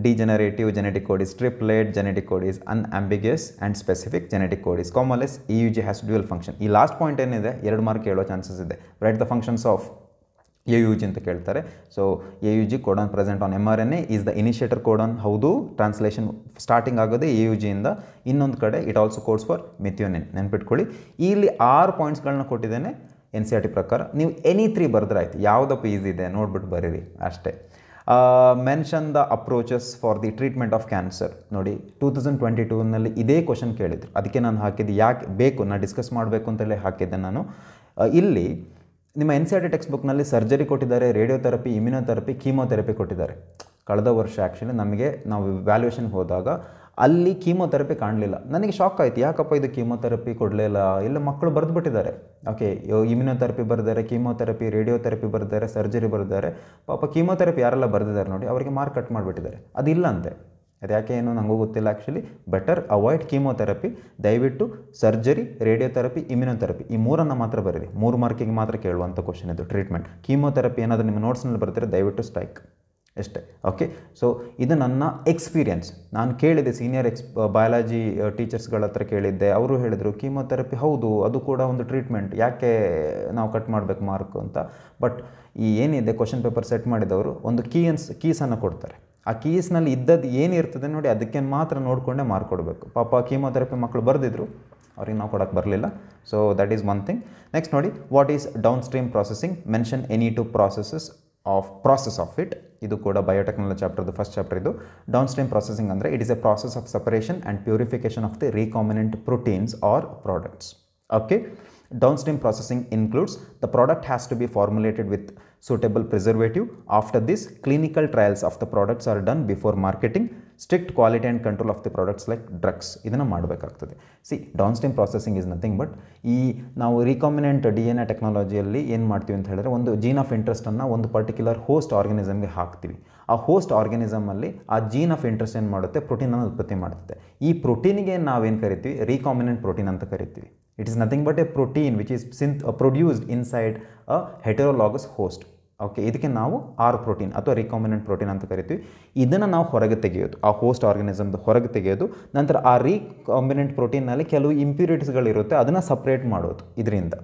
degenerative genetic code is triplet genetic code is unambiguous and specific genetic code is commaless E U G has dual function ಈ last point ಏನಿದೆ, ಎರಡು mark ಹೇಳೋ chances ಇದೆ. Write the functions of A U G ಅಂತ ಕೇಳ್ತಾರೆ. So A U G codon present on M R N A is the initiator codon ಹೌದು. Translation starting ಆಗೋದೇ A U ಜಿಯಿಂದ ಇನ್ನೊಂದು ಕಡೆ it also codes for methionine ನೆನ್ಪಿಟ್ಕೊಳ್ಳಿ. ಇಲ್ಲಿ ಆರು ಪಾಯಿಂಟ್ಸ್ಗಳನ್ನ ಕೊಟ್ಟಿದ್ದೇನೆ ಎನ್ ಸಿ ಆರ್ ಟಿ ಪ್ರಕಾರ. ನೀವು ಎನಿ ತ್ರೀ ಬರೆದ್ರೆ ಆಯ್ತು. ಯಾವುದಪ್ಪ ಈಸಿ ಇದೆ ನೋಡ್ಬಿಟ್ಟು ಬರೀರಿ ಅಷ್ಟೇ. Mention the approaches for the treatment of cancer ನೋಡಿ ಟೂ ತೌಸಂಡ್ ಟ್ವೆಂಟಿ ಟೂನಲ್ಲಿ ಇದೇ ಕ್ವಶನ್ ಕೇಳಿದ್ರು. ಅದಕ್ಕೆ ನಾನು ಹಾಕಿದ್ದು ಯಾಕೆ ಬೇಕು? ನಾನು ಡಿಸ್ಕಸ್ ಮಾಡಬೇಕು ಅಂತೇಳಿ ಹಾಕಿದ್ದೆ ನಾನು. ಇಲ್ಲಿ ನಿಮ್ಮ N C R T text ಬುಕ್ನಲ್ಲಿ ಸರ್ಜರಿ ಕೊಟ್ಟಿದ್ದಾರೆ ರೇಡಿಯೋಥೆರಪಿ ಇಮ್ಯುನೋಥೆರಪಿ ಕೀಮೋಥೆರಪಿ ಕೊಟ್ಟಿದ್ದಾರೆ. ಕಳೆದ ವರ್ಷ ಆ್ಯಕ್ಚುಲಿ ನಮಗೆ ನಾವು ವ್ಯಾಲ್ಯೂಯೇಷನ್ ಹೋದಾಗ ಅಲ್ಲಿ ಕೀಮೋಥೆರಪಿ ಕಾಣಲಿಲ್ಲ. ನನಗೆ ಶಾಕ್ ಆಯಿತು. ಯಾಕಪ್ಪ ಇದು ಕೀಮೋಥೆರಪಿ ಕೊಡಲಿಲ್ಲ ಇಲ್ಲ? ಮಕ್ಕಳು ಬರೆದು ಬಿಟ್ಟಿದ್ದಾರೆ ಓಕೆ ಇಮ್ಯುನೋಥೆರಪಿ ಬರೆದಿದ್ದಾರೆ ಕೀಮೋಥೆರಪಿ ರೇಡಿಯೋಥೆರಪಿ ಬರೆದಿದ್ದಾರೆ ಸರ್ಜರಿ ಬರೆದಿದ್ದಾರೆ. ಪಾಪ ಕೀಮೋಥೆರಪಿ ಯಾರೆಲ್ಲ ಬರೆದಿದ್ದಾರೆ ನೋಡಿ, ಅವರಿಗೆ ಮಾರ್ಕ್ ಕಟ್ ಮಾಡಿಬಿಟ್ಟಿದ್ದಾರೆ. ಅದಿಲ್ಲ ಅಂತೆ. ಅದು ಯಾಕೆ ಏನು ನನಗೂ ಗೊತ್ತಿಲ್ಲ ಆ್ಯಕ್ಚುಲಿ ಬೆಟರ್ ಅವಾಯ್ಡ್ ಕೀಮೋಥೆರಪಿ ದಯವಿಟ್ಟು ಸರ್ಜರಿ ರೇಡಿಯೋಥೆರಪಿ ಇಮ್ಯುನೋಥೆರಪಿ ಈ ಮೂರನ್ನು ಮಾತ್ರ ಬರೀರಿ. ಮೂರು ಮಾರ್ಕಿಗೆ ಮಾತ್ರ ಕೇಳುವಂಥ ಕ್ವಶನ್ ಇದು ಟ್ರೀಟ್ಮೆಂಟ್ ಕೀಮೋಥೆರಪಿ ಏನಾದರೂ ನಿಮ್ಮ ನೋಟ್ಸ್ನಲ್ಲಿ ಬರ್ತಾರೆ ದಯವಿಟ್ಟು ಸ್ಟ್ರೈಕ್ ಅಷ್ಟೇ ಓಕೆ ಸೊ ಇದು ನನ್ನ ಎಕ್ಸ್ಪೀರಿಯನ್ಸ್ ನಾನು ಕೇಳಿದೆ ಸೀನಿಯರ್ ಎಕ್ಸ್ ಬಯಾಲಜಿ ಟೀಚರ್ಸ್ಗಳ ಹತ್ರ ಕೇಳಿದ್ದೆ. ಅವರು ಹೇಳಿದರು ಕೀಮೋಥೆರಪಿ ಹೌದು, ಅದು ಕೂಡ ಒಂದು ಟ್ರೀಟ್ಮೆಂಟ್ ಯಾಕೆ ನಾವು ಕಟ್ ಮಾಡಬೇಕು ಮಾರ್ಕ್ ಅಂತ? ಬಟ್ ಈ ಏನಿದೆ ಕ್ವಶನ್ ಪೇಪರ್ ಸೆಟ್ ಮಾಡಿದವರು, ಒಂದು ಕೀಯನ್ಸ್ ಕೀಸನ್ನು ಕೊಡ್ತಾರೆ. ಆ ಕೀಸ್ನಲ್ಲಿ ಇದ್ದದ್ದು ಏನಿರ್ತದೆ ನೋಡಿ ಅದಕ್ಕೆ ಮಾತ್ರ ನೋಡಿಕೊಂಡೇ ಮಾರ್ಕ್ ಪಾಪ ಕೀಮೋಥೆರಪಿ ಮಕ್ಕಳು ಬರೆದಿದ್ರು, ಅವ್ರಿಗೆ ನಾವು ಕೊಡೋಕೆ ಬರಲಿಲ್ಲ. So that is one thing next ನೋಡಿ what is downstream processing mention any two processes of process of it ಇದು ಕೂಡ ಬಯೋಟೆಕ್ನಾಲಜಿ ಚಾಪ್ಟರ್ದು ಫಸ್ಟ್ ಚಾಪ್ಟರ್ ಇದು. ಡೌನ್ ಸ್ಟ್ರೀಮ್ ಪ್ರಾಸೆಸಿಂಗ್ ಅಂದರೆ it is a process of separation and purification of the recombinant proteins or products okay downstream processing includes the product has to be formulated with suitable preservative after this clinical trials of the products are done before marketing strict quality and control of the products like drugs ಇದನ್ನು ಮಾಡಬೇಕಾಗ್ತದೆ C is nothing but ಈ ನಾವು recombinant D N ಎ ಟೆಕ್ನಾಲಜಿಯಲ್ಲಿ ಏನು ಮಾಡ್ತೀವಿ ಅಂತ ಹೇಳಿದ್ರೆ ಒಂದು ಜೀನ್ ಆಫ್ ಇಂಟ್ರೆಸ್ಟನ್ನು ಒಂದು ಪರ್ಟಿಕ್ಯುಲರ್ ಹೋಸ್ಟ್ ಆರ್ಗನಿಸಮ್ಗೆ ಹಾಕ್ತೀವಿ ಆ ಹೋಸ್ಟ್ ಆರ್ಗನಿಸಮಲ್ಲಿ ಆ ಜೀನ್ ಆಫ್ ಇಂಟ್ರೆಸ್ಟ್ ಏನು ಮಾಡುತ್ತೆ ಪ್ರೋಟೀನನ್ನು ಉತ್ಪತ್ತಿ ಮಾಡುತ್ತೆ ಈ ಪ್ರೋಟೀನಿಗೆ ನಾವೇನು ಕರಿತೀವಿ ರೀಕಾಮಿನೆಂಟ್ ಪ್ರೋಟೀನ್ ಅಂತ ಕರಿತೀವಿ it is nothing but a protein which is synth produced inside a heterologous host okay ಇದಕ್ಕೆ ನಾವು ಆರ್ ಪ್ರೋಟೀನ್ ಅಥವಾ ರಿಕಾಮಿನೆಂಟ್ ಪ್ರೋಟೀನ್ ಅಂತ ಕರಿತೀವಿ. ಇದನ್ನು ನಾವು ಹೊರಗೆ ತೆಗೆಯೋದು, ಆ ಹೋಸ್ಟ್ ಆರ್ಗನಿಸಮ್ದು ಹೊರಗೆ ತೆಗೆಯೋದು, ನಂತರ ಆ ರೀಕಾಂಬಿನೆಂಟ್ ಪ್ರೋಟೀನಲ್ಲಿ ಕೆಲವು ಇಂಪ್ಯೂರಿಟೀಸ್ಗಳಿರುತ್ತೆ ಅದನ್ನು ಸಪ್ರೇಟ್ ಮಾಡೋದು ಇದರಿಂದ.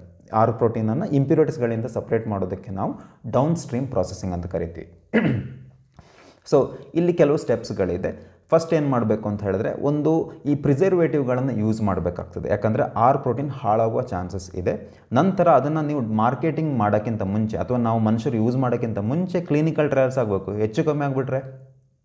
ಆರ್ ಪ್ರೋಟೀನನ್ನು ಇಂಪ್ಯೂರಿಟೀಸ್ಗಳಿಂದ ಸಪ್ರೇಟ್ ಮಾಡೋದಕ್ಕೆ ನಾವು ಡೌನ್ ಸ್ಟ್ರೀಮ್ ಪ್ರಾಸೆಸಿಂಗ್ ಅಂತ ಕರಿತೀವಿ. ಸೊ ಇಲ್ಲಿ ಕೆಲವು ಸ್ಟೆಪ್ಸ್ಗಳಿದೆ ಫಸ್ಟ್ ಏನು ಮಾಡಬೇಕು ಅಂತ ಹೇಳಿದ್ರೆ ಒಂದು ಈ ಪ್ರಿಸರ್ವೇಟಿವ್ಗಳನ್ನು ಯೂಸ್ ಮಾಡಬೇಕಾಗ್ತದೆ. ಯಾಕಂದರೆ ಆರ್ ಪ್ರೋಟೀನ್ ಹಾಳಾಗುವ ಚಾನ್ಸಸ್ ಇದೆ. ನಂತರ ಅದನ್ನು ನೀವು ಮಾರ್ಕೆಟಿಂಗ್ ಮಾಡೋಕ್ಕಿಂತ ಮುಂಚೆ ಅಥವಾ ನಾವು ಮನುಷ್ಯರು ಯೂಸ್ ಮಾಡೋಕ್ಕಿಂತ ಮುಂಚೆ ಕ್ಲಿನಿಕಲ್ ಟ್ರಯಲ್ಸ್ ಆಗಬೇಕು. ಹೆಚ್ಚು ಕಮ್ಮಿ ಆಗಿಬಿಟ್ರೆ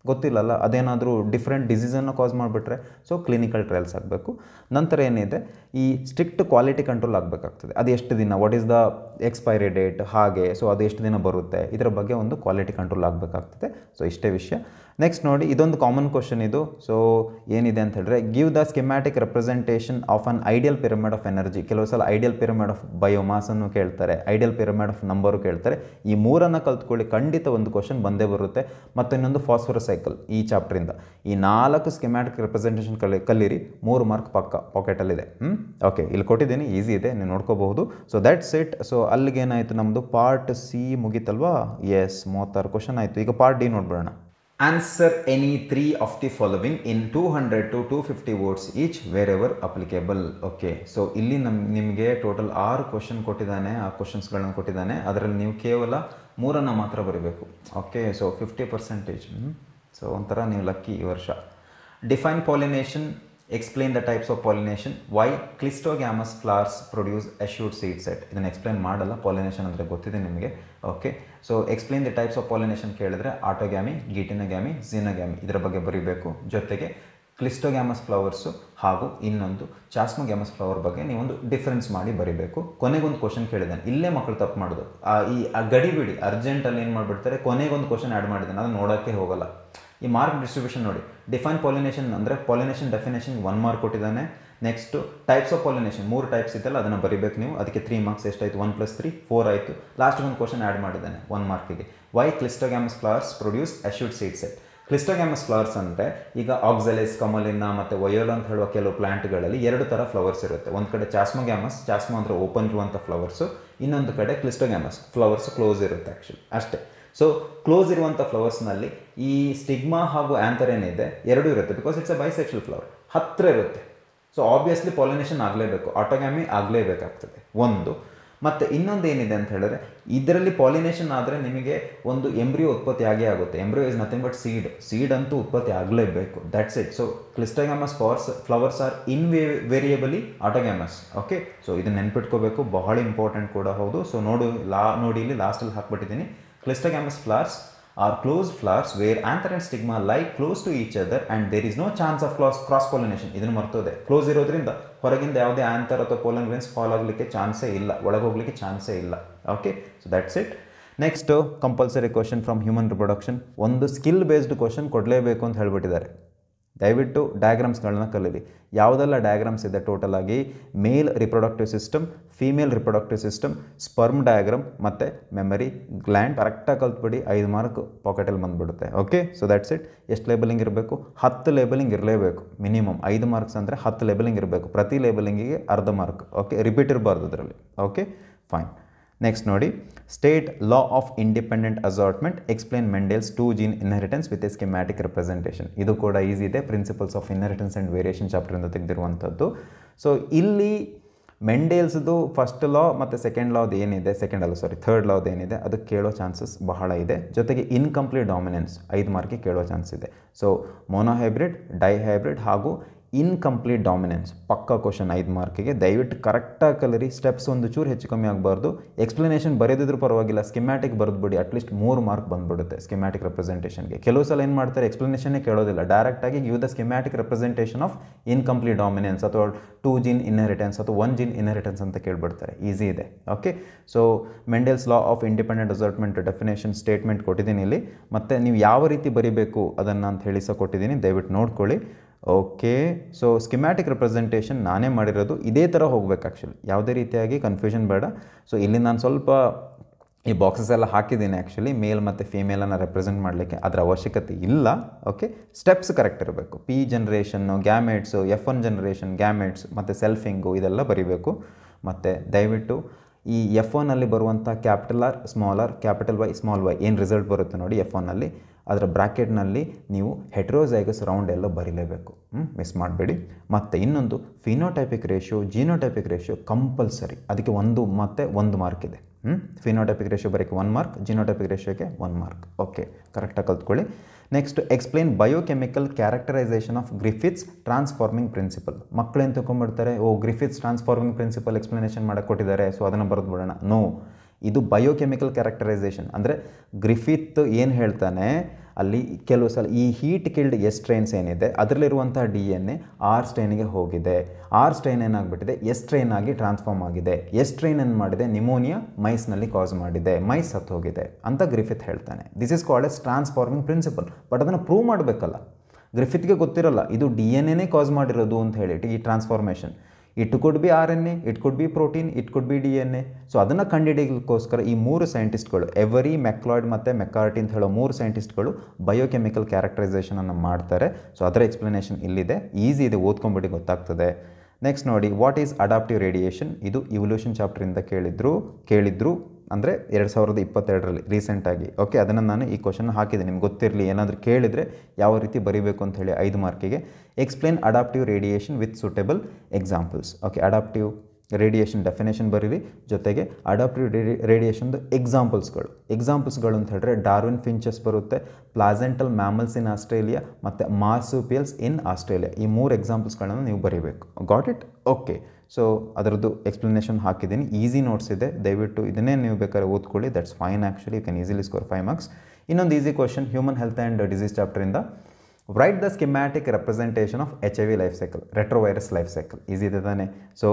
ಗೊತ್ತಿಲ್ಲಲ್ಲ, ಅದೇನಾದರೂ ಡಿಫ್ರೆಂಟ್ ಡಿಸೀಸನ್ನು ಕಾಸ್ ಮಾಡಿಬಿಟ್ರೆ ಸೊ ಕ್ಲಿನಿಕಲ್ ಟ್ರಯಲ್ಸ್ ಆಗಬೇಕು. ನಂತರ ಏನಿದೆ, ಈ ಸ್ಟ್ರಿಕ್ಟ್ ಕ್ವಾಲಿಟಿ ಕಂಟ್ರೋಲ್ ಆಗಬೇಕಾಗ್ತದೆ. ಅದು ಎಷ್ಟು ದಿನ what is the expiry date ಹಾಗೆ ಸೊ ಅದು ಎಷ್ಟು ದಿನ ಬರುತ್ತೆ, ಇದರ ಬಗ್ಗೆ ಒಂದು ಕ್ವಾಲಿಟಿ ಕಂಟ್ರೋಲ್ ಆಗಬೇಕಾಗ್ತದೆ. ಸೊ ಇಷ್ಟೇ ವಿಷಯ. ನೆಕ್ಸ್ಟ್ ನೋಡಿ, ಇದೊಂದು ಕಾಮನ್ ಕ್ವಶನ್ ಇದು. ಸೊ ಏನಿದೆ ಅಂತ ಹೇಳಿದ್ರೆ give the schematic representation of an ideal pyramid of energy ಕೆಲವು ಸಲ ಐಡಿಯಲ್ ಪಿರಮಿಡ್ ಆಫ್ ಬಯೋಮಾಸನ್ನು ಕೇಳ್ತಾರೆ ಐಡಿಯಲ್ ಪಿರಮಿಡ್ ಆಫ್ ನಂಬರು ಕೇಳ್ತಾರೆ. ಈ ಮೂರನ್ನು ಕಲ್ತ್ಕೊಳ್ಳಿ, ಖಂಡಿತ ಒಂದು ಕ್ವಶನ್ ಬಂದೇ ಬರುತ್ತೆ. ಮತ್ತು ಇನ್ನೊಂದು ಫಾಸ್ಫರಸ್ ಸೈಕಲ್ ಈ ಚಾಪ್ಟ್ರಿಂದ ಈ ನಾಲ್ಕು ಸ್ಕಿಮ್ಯಾಟಿಕ್ ರೆಪ್ರೆಸೆಂಟೇಷನ್ ಕಲಿ, ಕಲೀರಿ, ಮೂರು ಮಾರ್ಕ್ ಪಕ್ಕ ಪಾಕೆಟಲ್ಲಿದೆ ಹ್ಞೂ ಓಕೆ ಇಲ್ಲಿ ಕೊಟ್ಟಿದ್ದೀನಿ ಈಸಿ ಇದೆ ನೀವು ನೋಡ್ಕೋಬಹುದು. ಸೊ ದ್ಯಾಟ್ಸ್ ಇಟ್ ಸೊ ಅಲ್ಲಿಗೇನಾಯಿತು ನಮ್ಮದು ಪಾರ್ಟ್ ಸಿ ಮುಗೀತಲ್ವಾ? ಎಸ್ ಮೂವತ್ತಾರು ಕ್ವಶನ್ ಆಯಿತು. ಈಗ ಪಾರ್ಟ್ ಡಿ ನೋಡ್ಬಿಡೋಣ. Answer any three of the following in two hundred to two fifty wherever applicable okay so ಇಲ್ಲಿ ನಮ್, ನಿಮಗೆ ಟೋಟಲ್ ಆರು ಕ್ವಶನ್ ಕೊಟ್ಟಿದ್ದಾನೆ ಆ ಕ್ವಶನ್ಸ್ಗಳನ್ನು ಕೊಟ್ಟಿದ್ದಾನೆ. ಅದರಲ್ಲಿ ನೀವು ಕೇವಲ ಮೂರನ್ನು ಮಾತ್ರ ಬರೀಬೇಕು okay so fifty percentage so ಒಂಥರ ನೀವು ಲಕ್ಕಿ ಈ ವರ್ಷ. Define pollination explain the types of pollination why cleistogamous flowers produce assured seed set ಇದನ್ನು ಎಕ್ಸ್ಪ್ಲೇನ್ ಮಾಡಲ್ಲ. ಪಾಲಿನೇಷನ್ ಅಂದರೆ ಗೊತ್ತಿದೆ ನಿಮಗೆ. Okay so explain the types of pollination ಕೇಳಿದ್ರೆ ಆಟೋಗ್ಯಾಮಿ, ಗೀಟಿನಗ್ಯಾಮಿ, ಝೀನಗ್ಯಾಮಿ ಇದರ ಬಗ್ಗೆ ಬರೀಬೇಕು. ಜೊತೆಗೆ ಕ್ಲಿಸ್ಟೋಗ್ಯಾಮಸ್ ಫ್ಲವರ್ಸು ಹಾಗೂ ಇನ್ನೊಂದು ಚಾಸ್ಮೋಗ್ಯಾಮಸ್ ಫ್ಲವರ್ ಬಗ್ಗೆ ನೀವೊಂದು ಡಿಫ್ರೆನ್ಸ್ ಮಾಡಿ ಬರೀಬೇಕು. ಕೊನೆಗೊಂದು ಕ್ವಶನ್ ಕೇಳಿದ್ದಾನೆ. ಇಲ್ಲೇ ಮಕ್ಕಳು ತಪ್ಪು ಮಾಡೋದು. ಈ, ಆ ಗಡಿ ಬಿಡಿ. ಅರ್ಜೆಂಟಲ್ಲಿ ಏನು ಮಾಡಿಬಿಡ್ತಾರೆ? ಕೊನೆಗೊಂದು ಕ್ವಶನ್ ಆ್ಯಡ್ ಮಾಡಿದ್ದಾನೆ. ಅದು ನೋಡೋಕ್ಕೆ ಹೋಗಲ್ಲ. ಈ ಮಾರ್ಕ್ ಡಿಸ್ಟ್ರಿಬ್ಯೂಷನ್ ನೋಡಿ. ಡಿಫೈನ್ ಪಾಲಿನೇಷನ್ ಅಂದರೆ ಪಾಲಿನೇಷನ್ ಡೆಫಿನೇಷನ್ ಒನ್ ಮಾರ್ಕ್ ಕೊಟ್ಟಿದ್ದಾನೆ. ನೆಕ್ಸ್ಟು ಟೈಪ್ಸ್ ಆಫ್ ಪಾಲಿನೇಷನ್ ಮೂರು ಟೈಪ್ಸ್ ಇತ್ತಲ್ಲ, ಅದನ್ನು ಬರಿಬೇಕು ನೀವು. ಅದಕ್ಕೆ ತ್ರೀ ಮಾರ್ಕ್ಸ್ ಎಷ್ಟಾಯಿತು? ಒನ್ ಪ್ಲಸ್ ತ್ರೀ ಫೋರ್ ಆಯಿತು. ಲಾಸ್ಟ್ ಒಂದು ಕ್ವಶನ್ ಆ್ಯಡ್ ಮಾಡಿದ್ದಾನೆ one ಮಾರ್ಕಿಗೆ why cleistogamous flowers produce assured seed set cleistogamous flowers ಅಂದರೆ ಈಗ ಆಕ್ಸಲೆಸ್ ಕಮಲಿನ ಮತ್ತು ವಯೋಲ ಅಂತ ಹೇಳುವ ಕೆಲವು ಪ್ಲಾಂಟ್ಗಳಲ್ಲಿ ಎರಡು ಥರ ಫ್ಲವರ್ಸ್ ಇರುತ್ತೆ. ಒಂದು ಕಡೆ ಚಾಸ್ಮೋಗ್ಯಾಮಸ್ ಚಾಸ್ಮೋ ಅಂದರೆ ಓಪನ್ ಇರುವಂಥ ಫ್ಲವರ್ಸು ಇನ್ನೊಂದು ಕಡೆ ಕ್ಲಿಸ್ಟೋಗ್ಯಾಮಸ್ ಫ್ಲವರ್ಸ್ ಕ್ಲೋಸ್ ಇರುತ್ತೆ ಆ್ಯಕ್ಚುಲಿ ಅಷ್ಟೇ. ಸೊ ಕ್ಲೋಸ್ ಇರುವಂಥ ಫ್ಲವರ್ಸ್ನಲ್ಲಿ ಈ ಸ್ಟಿಗ್ಮಾ ಹಾಗೂ ಆ್ಯಂಥರ್ ಏನಿದೆ ಎರಡೂ ಇರುತ್ತೆ. Because it's a bisexual flower ಹತ್ತಿರ ಇರುತ್ತೆ. ಸೊ ಆಬ್ವಿಯಸ್ಲಿ ಪಾಲಿನೇಷನ್ ಆಗಲೇಬೇಕು. ಆಟೋಗ್ಯಾಮಿ ಆಗಲೇಬೇಕಾಗ್ತದೆ. ಒಂದು. ಮತ್ತು ಇನ್ನೊಂದು ಏನಿದೆ ಅಂತ ಹೇಳಿದ್ರೆ, ಇದರಲ್ಲಿ ಪಾಲಿನೇಷನ್ ಆದರೆ ನಿಮಗೆ ಒಂದು ಎಂಬ್ರಿಯೋ ಉತ್ಪತ್ತಿ ಆಗೇ ಆಗುತ್ತೆ. Embryo is nothing but seed seed ಅಂತೂ ಉತ್ಪತ್ತಿ ಆಗಲೇಬೇಕು. That's it so cleistogamous flowers flowers are invariably autogamous okay so ಇದನ್ನ ನೆನ್ಪಿಟ್ಕೋಬೇಕು. ಬಹಳ ಇಂಪಾರ್ಟೆಂಟ್ ಕೂಡ. ಹೌದು. ಸೊ ನೋಡು, ಲಾ, ನೋಡಿ ಇಲ್ಲಿ ಲಾಸ್ಟಲ್ಲಿ ಹಾಕ್ಬಿಟ್ಟಿದ್ದೀನಿ. Cleistogamous flowers are close flowers where anther and stigma lie close to each other and there is no chance of cross cross pollination ಇದನ್ನು ಮರ್ತೋದೆ. ಕ್ಲೋಸ್ ಇರೋದ್ರಿಂದ ಹೊರಗಿಂದ ಯಾವುದೇ ಆಂಥರ್ ಅಥವಾ ಪೋಲನ್ ಗ್ರೇನ್ಸ್ ಫಾಲ್ ಆಗಲಿಕ್ಕೆ ಚಾನ್ಸೇ ಇಲ್ಲ. ಒಳಗೆ ಹೋಗ್ಲಿಕ್ಕೆ ಚಾನ್ಸೇ ಇಲ್ಲ. Okay so that's it next compulsory question from human reproduction ಒಂದು ಸ್ಕಿಲ್ ಬೇಸ್ಡ್ ಕ್ವಶನ್ ಕೊಡಲೇಬೇಕು ಅಂತ ಹೇಳ್ಬಿಟ್ಟಿದ್ದಾರೆ. ದಯವಿಟ್ಟು ಡಯಾಗ್ರಾಮ್ಸ್ಗಳನ್ನ ಕಲೀರಿ. ಯಾವುದೆಲ್ಲ ಡಯಾಗ್ರಾಮ್ಸ್ ಇದೆ ಟೋಟಲ್ ಆಗಿ? Male reproductive system female reproductive system sperm diagram ಮತ್ತು ಮೆಮರಿ ಗ್ಲ್ಯಾಂಡ್ ಕರೆಕ್ಟಾಗಿ ಕಲ್ತ್ಬಿಡಿ, ಐದು ಮಾರ್ಕ್ ಪಾಕೆಟಲ್ಲಿ ಬಂದುಬಿಡುತ್ತೆ. ಓಕೆ ಸೊ ದ್ಯಾಟ್ಸ್ ಇಟ್ ಎಷ್ಟು ಲೇಬಲಿಂಗ್ ಇರಬೇಕು? ಹತ್ತು ಲೇಬಲಿಂಗ್ ಇರಲೇಬೇಕು. ಮಿನಿಮಮ್ ಐದು ಮಾರ್ಕ್ಸ್ ಅಂದರೆ ಹತ್ತು ಲೇಬಲಿಂಗ್ ಇರಬೇಕು. ಪ್ರತಿ ಲೇಬಲಿಂಗಿಗೆ ಅರ್ಧ ಮಾರ್ಕ್ ಓಕೆ ರಿಪೀಟ್ ಇರಬಾರ್ದು ಅದರಲ್ಲಿ. ಓಕೆ ಫೈನ್ ನೆಕ್ಸ್ಟ್ ನೋಡಿ. State law of independent assortment explain Mendel's two gene inheritance with a schematic representation. ಇದು ಕೂಡ ಈಸಿ ಇದೆ. Principles of inheritance and variation ಚಾಪ್ಟರಿಂದ ತೆಗೆದಿರುವಂಥದ್ದು ಸೊ ಇಲ್ಲಿ ಮೆಂಡೇಲ್ಸ್ದು ಫಸ್ಟ್ ಲಾ ಮತ್ತು ಸೆಕೆಂಡ್ ಲಾದ್ ಏನಿದೆ? ಸೆಕೆಂಡ್ ಅಲ್ಲ ಸಾರಿ ಥರ್ಡ್ ಲಾದ್ ಏನಿದೆ? ಅದು ಕೇಳೋ ಚಾನ್ಸಸ್ ಬಹಳ ಇದೆ. ಜೊತೆಗೆ ಇನ್ಕಂಪ್ಲೀಟ್ ಡಾಮಿನೆನ್ಸ್ ಐದು ಮಾರ್ಕಿಗೆ ಕೇಳೋ ಚಾನ್ಸ್ ಇದೆ. ಸೊ ಮೊನೋಹೈಬ್ರಿಡ್ ಡೈಹೈಬ್ರಿಡ್ ಹಾಗೂ ಇನ್ಕಂಪ್ಲೀಟ್ ಡಾಮಿನೆನ್ಸ್ ಪಕ್ಕ ಕ್ವಶನ್ ಐದು ಮಾರ್ಕಿಗೆ ದಯವಿಟ್ಟು ಕರೆಕ್ಟಾಗಿ ಕಲರಿ. ಸ್ಟೆಪ್ಸ್ ಒಂದು ಚೂರು ಹೆಚ್ಚು ಕಮ್ಮಿ ಆಗಬಾರ್ದು. ಎಕ್ಸ್ಪ್ಲನೇಷನ್ ಬರೆದಿದ್ರು ಪರವಾಗಿಲ್ಲ. ಸ್ಕಿಮ್ಯಾಟಿಕ್ ಬರೆದ್ಬಿಡಿ ಅಟ್ಲೀಸ್ಟ್ ಮೂರು ಮಾರ್ಕ್ ಬಂದ್ಬಿಡುತ್ತೆ ಸ್ಕಿಮ್ಯಾಟಿಕ್ ರೆಪ್ರೆಸೆಂಟೇಷನ್ಗೆ ಕೆಲವು ಸಲ ಏನು ಮಾಡ್ತಾರೆ? ಎಕ್ಸ್ಪ್ಲನೇಷನ್ನೇ ಕೇಳೋದಿಲ್ಲ. ಡೈರೆಕ್ಟಾಗಿ you the schematic representation of incomplete dominance ಅಥವಾ ಟೂ ಜಿನ್ ಇನ್ಹೆರಿಟೆನ್ಸ್ ಅಥವಾ ಒನ್ ಜಿನ್ ಇನ್ಹೆರಿಟೆನ್ಸ್ ಅಂತ ಕೇಳ್ಬಿಡ್ತಾರೆ. ಈಸಿ ಇದೆ. Okay so Mendel's law of independent assortment definition statement ಕೊಟ್ಟಿದ್ದೀನಿ ಇಲ್ಲಿ. ಮತ್ತು ನೀವು ಯಾವ ರೀತಿ ಬರಿಬೇಕು ಅದನ್ನು ಅಂತ ಹೇಳಿ ಸಹ ಕೊಟ್ಟಿದ್ದೀನಿ. ದಯವಿಟ್ಟು ನೋಡ್ಕೊಳ್ಳಿ. ಓಕೆ ಸೊ ಸ್ಕಿಮ್ಯಾಟಿಕ್ ರೆಪ್ರೆಸೆಂಟೇಷನ್ ನಾನೇ ಮಾಡಿರೋದು ಇದೇ ಥರ ಹೋಗ್ಬೇಕು ಆ್ಯಕ್ಚುಲಿ ಯಾವುದೇ ರೀತಿಯಾಗಿ ಕನ್ಫ್ಯೂಷನ್ ಬೇಡ. ಸೊ ಇಲ್ಲಿ ನಾನು ಸ್ವಲ್ಪ ಈ ಬಾಕ್ಸಸ್ ಎಲ್ಲ ಹಾಕಿದ್ದೀನಿ ಆ್ಯಕ್ಚುಲಿ ಮೇಲ್ ಮತ್ತು ಫೀಮೇಲನ್ನು ರೆಪ್ರೆಸೆಂಟ್ ಮಾಡಲಿಕ್ಕೆ ಅದರ ಅವಶ್ಯಕತೆ ಇಲ್ಲ ಓಕೆ ಸ್ಟೆಪ್ಸ್ ಕರೆಕ್ಟ್ ಇರಬೇಕು. P generation gametes F one generation gametes ಮತ್ತು ಸೆಲ್ಫಿಂಗು ಇದೆಲ್ಲ ಬರೀಬೇಕು. ಮತ್ತು ದಯವಿಟ್ಟು ಈ ಎಫ್ ಒನ್ನಲ್ಲಿ ಬರುವಂಥ capital R small R capital Y small Y ಏನು ರಿಸಲ್ಟ್ ಬರುತ್ತೆ ನೋಡಿ ಎಫ್ ಒನ್ನಲ್ಲಿ ಅದರ ಬ್ರ್ಯಾಕೆಟ್ನಲ್ಲಿ ನೀವು ಹೆಟ್ರೋಸೈಗಸ್ ರೌಂಡ್ ಎಲ್ಲ ಬರೀಲೇಬೇಕು. ಮಿಸ್ ಮಾಡಬೇಡಿ. ಮತ್ತು ಇನ್ನೊಂದು phenotypic ratio, genotypic ratio compulsory. ಅದಕ್ಕೆ ಒಂದು, ಮತ್ತು ಒಂದು ಮಾರ್ಕ್ ಇದೆ. ಹ್ಞೂ ಫಿನೋಟೈಪಿಕ್ ರೇಷಿಯೋ ಬರೋಕ್ಕೆ ಒನ್ ಮಾರ್ಕ್ ಜಿನೋಟೈಪಿಕ್ ರೇಷಿಯೋಗೆ ಒನ್ ಮಾರ್ಕ್ ಓಕೆ ಕರೆಕ್ಟಾಗಿ ಕಲ್ತ್ಕೊಳ್ಳಿ. Next explain biochemical characterization of Griffith's transforming principle ಮಕ್ಕಳೇನು ತೊಗೊಂಡ್ಬಿಡ್ತಾರೆ ಓ ಗ್ರಿಫಿತ್ಸ್ ಟ್ರಾನ್ಸ್ಫಾರ್ಮಿಂಗ್ ಪ್ರಿನ್ಸಿಪಲ್ ಎಕ್ಸ್ಪ್ಲನೇಷನ್ ಮಾಡಕ್ಕೆ ಕೊಟ್ಟಿದ್ದಾರೆ. ಸೊ ಅದನ್ನು ಬರೆದು ಬಿಡೋಣ. ನೋ ಇದು ಬಯೋಕೆಮಿಕಲ್ ಕ್ಯಾರೆಕ್ಟರೈಸೇಷನ್ ಅಂದರೆ ಗ್ರಿಫಿತ್ ಏನು ಹೇಳ್ತಾನೆ? ಅಲ್ಲಿ ಕೆಲವು ಸಲ ಈ ಹೀಟ್ ಕಿಲ್ಡ್ ಎಸ್ ಸ್ಟ್ರೈನ್ಸ್ ಏನಿದೆ ಅದರಲ್ಲಿರುವಂಥ ಡಿ ಎನ್ ಎ ಆರ್ ಸ್ಟ್ರೈನಿಗೆ ಹೋಗಿದೆ. ಆರ್ ಸ್ಟ್ರೈನ್ ಏನಾಗ್ಬಿಟ್ಟಿದೆ? ಎಸ್ ಸ್ಟ್ರೈನ್ ಆಗಿ ಟ್ರಾನ್ಸ್ಫಾರ್ಮ್ ಆಗಿದೆ. ಎಸ್ ಸ್ಟ್ರೈನ್ ಏನು ಮಾಡಿದೆ? ನಿಮೋನಿಯಾ ಮೈಸ್ನಲ್ಲಿ ಕಾಸ್ ಮಾಡಿದೆ. ಮೈಸ್ ಸತ್ತು ಹೋಗಿದೆ ಅಂತ ಗ್ರಿಫಿತ್ ಹೇಳ್ತಾನೆ. This is called S transforming principle but ಅದನ್ನು ಪ್ರೂವ್ ಮಾಡಬೇಕಲ್ಲ. ಗ್ರಿಫಿತ್ಗೆ ಗೊತ್ತಿರಲ್ಲ, ಇದು ಡಿ ಎನ್ ಎನೇ ಕಾಸ್ ಮಾಡಿರೋದು ಅಂತ ಹೇಳಿಟ್ಟು ಈ transformation it could be R N A it could be protein it could be D N A so ಅದನ್ನು ಕಂಡುಹಿಡಿಯಲಿಕ್ಕೋಸ್ಕರ ಈ ಮೂರು ಸೈಂಟಿಸ್ಟ್ಗಳು ಎವರಿ ಮೆಕ್ಲಾಯ್ಡ್ ಮತ್ತು ಮೆಕಾರ್ಟಿ ಅಂತ ಹೇಳೋ ಮೂರು ಸೈಂಟಿಸ್ಟ್ಗಳು ಬಯೋಕೆಮಿಕಲ್ ಕ್ಯಾರೆಕ್ಟರೈಸೇಷನನ್ನು ಮಾಡ್ತಾರೆ. ಸೊ ಅದರ ಎಕ್ಸ್ಪ್ಲನೇಷನ್ ಇಲ್ಲಿದೆ. ಈಸಿ ಇದೆ ಓದ್ಕೊಂಬಿಟ್ಟು ಗೊತ್ತಾಗ್ತದೆ. ನೆಕ್ಸ್ಟ್ ನೋಡಿ ವಾಟ್ ಈಸ್ ಅಡಾಪ್ಟಿವ್ ರೇಡಿಯೇಷನ್ ಇದು ಇವಲ್ಯೂಷನ್ ಚಾಪ್ಟರಿಂದ ಕೇಳಿದ್ರು ಕೇಳಿದ್ರು. ಅಂದರೆ ಎರಡು ಸಾವಿರದ ಇಪ್ಪತ್ತೆರಡರಲ್ಲಿ ರೀಸೆಂಟಾಗಿ ಓಕೆ ಅದನ್ನು ನಾನು ಈ ಕ್ವಶನ್ ಹಾಕಿದೆ ನಿಮ್ಗೆ ಗೊತ್ತಿರಲಿ, ಏನಾದರೂ ಕೇಳಿದರೆ ಯಾವ ರೀತಿ ಬರೀಬೇಕು ಅಂತ ಹೇಳಿ ಐದು ಮಾರ್ಕಿಗೆ explain adaptive radiation with suitable examples okay adaptive radiation definition ಬರೀರಿ. ಜೊತೆಗೆ ಅಡಾಪ್ಟಿವ್ ರೇಡಿಯೇಷನ್ದು ಎಕ್ಸಾಂಪಲ್ಸ್ಗಳು ಎಕ್ಸಾಂಪಲ್ಸ್ಗಳು ಅಂತ ಹೇಳಿದ್ರೆ ಡಾರ್ವಿನ್ ಫಿಂಚಸ್ ಬರುತ್ತೆ ಪ್ಲಾಸೆಂಟಲ್ ಮ್ಯಾಮಲ್ಸ್ ಇನ್ ಆಸ್ಟ್ರೇಲಿಯಾ ಮತ್ತು ಮಾರ್ಸುಪಿಯಲ್ಸ್ ಇನ್ ಆಸ್ಟ್ರೇಲಿಯಾ ಈ ಮೂರು ಎಕ್ಸಾಂಪಲ್ಸ್ಗಳನ್ನು ನೀವು ಬರೀಬೇಕು. ಗಾಟ್ ಇಟ್ ಓಕೆ ಸೊ ಅದರದ್ದು ಎಕ್ಸ್ಪ್ಲನೇಷನ್ ಹಾಕಿದ್ದೀನಿ. ಈಸಿ ನೋಟ್ಸ್ ಇದೆ. ದಯವಿಟ್ಟು ಇದನ್ನೇ ನೀವು ಬೇಕಾದ್ರೆ ಓದ್ಕೊಳ್ಳಿ. That's fine actually you can easily score five marks ಇನ್ನೊಂದು easy question human health and disease ಚಾಪ್ಟರಿಂದ write the schematic representation of H I V life cycle retrovirus life cycle easy ಇದೆ ತಾನೆ? So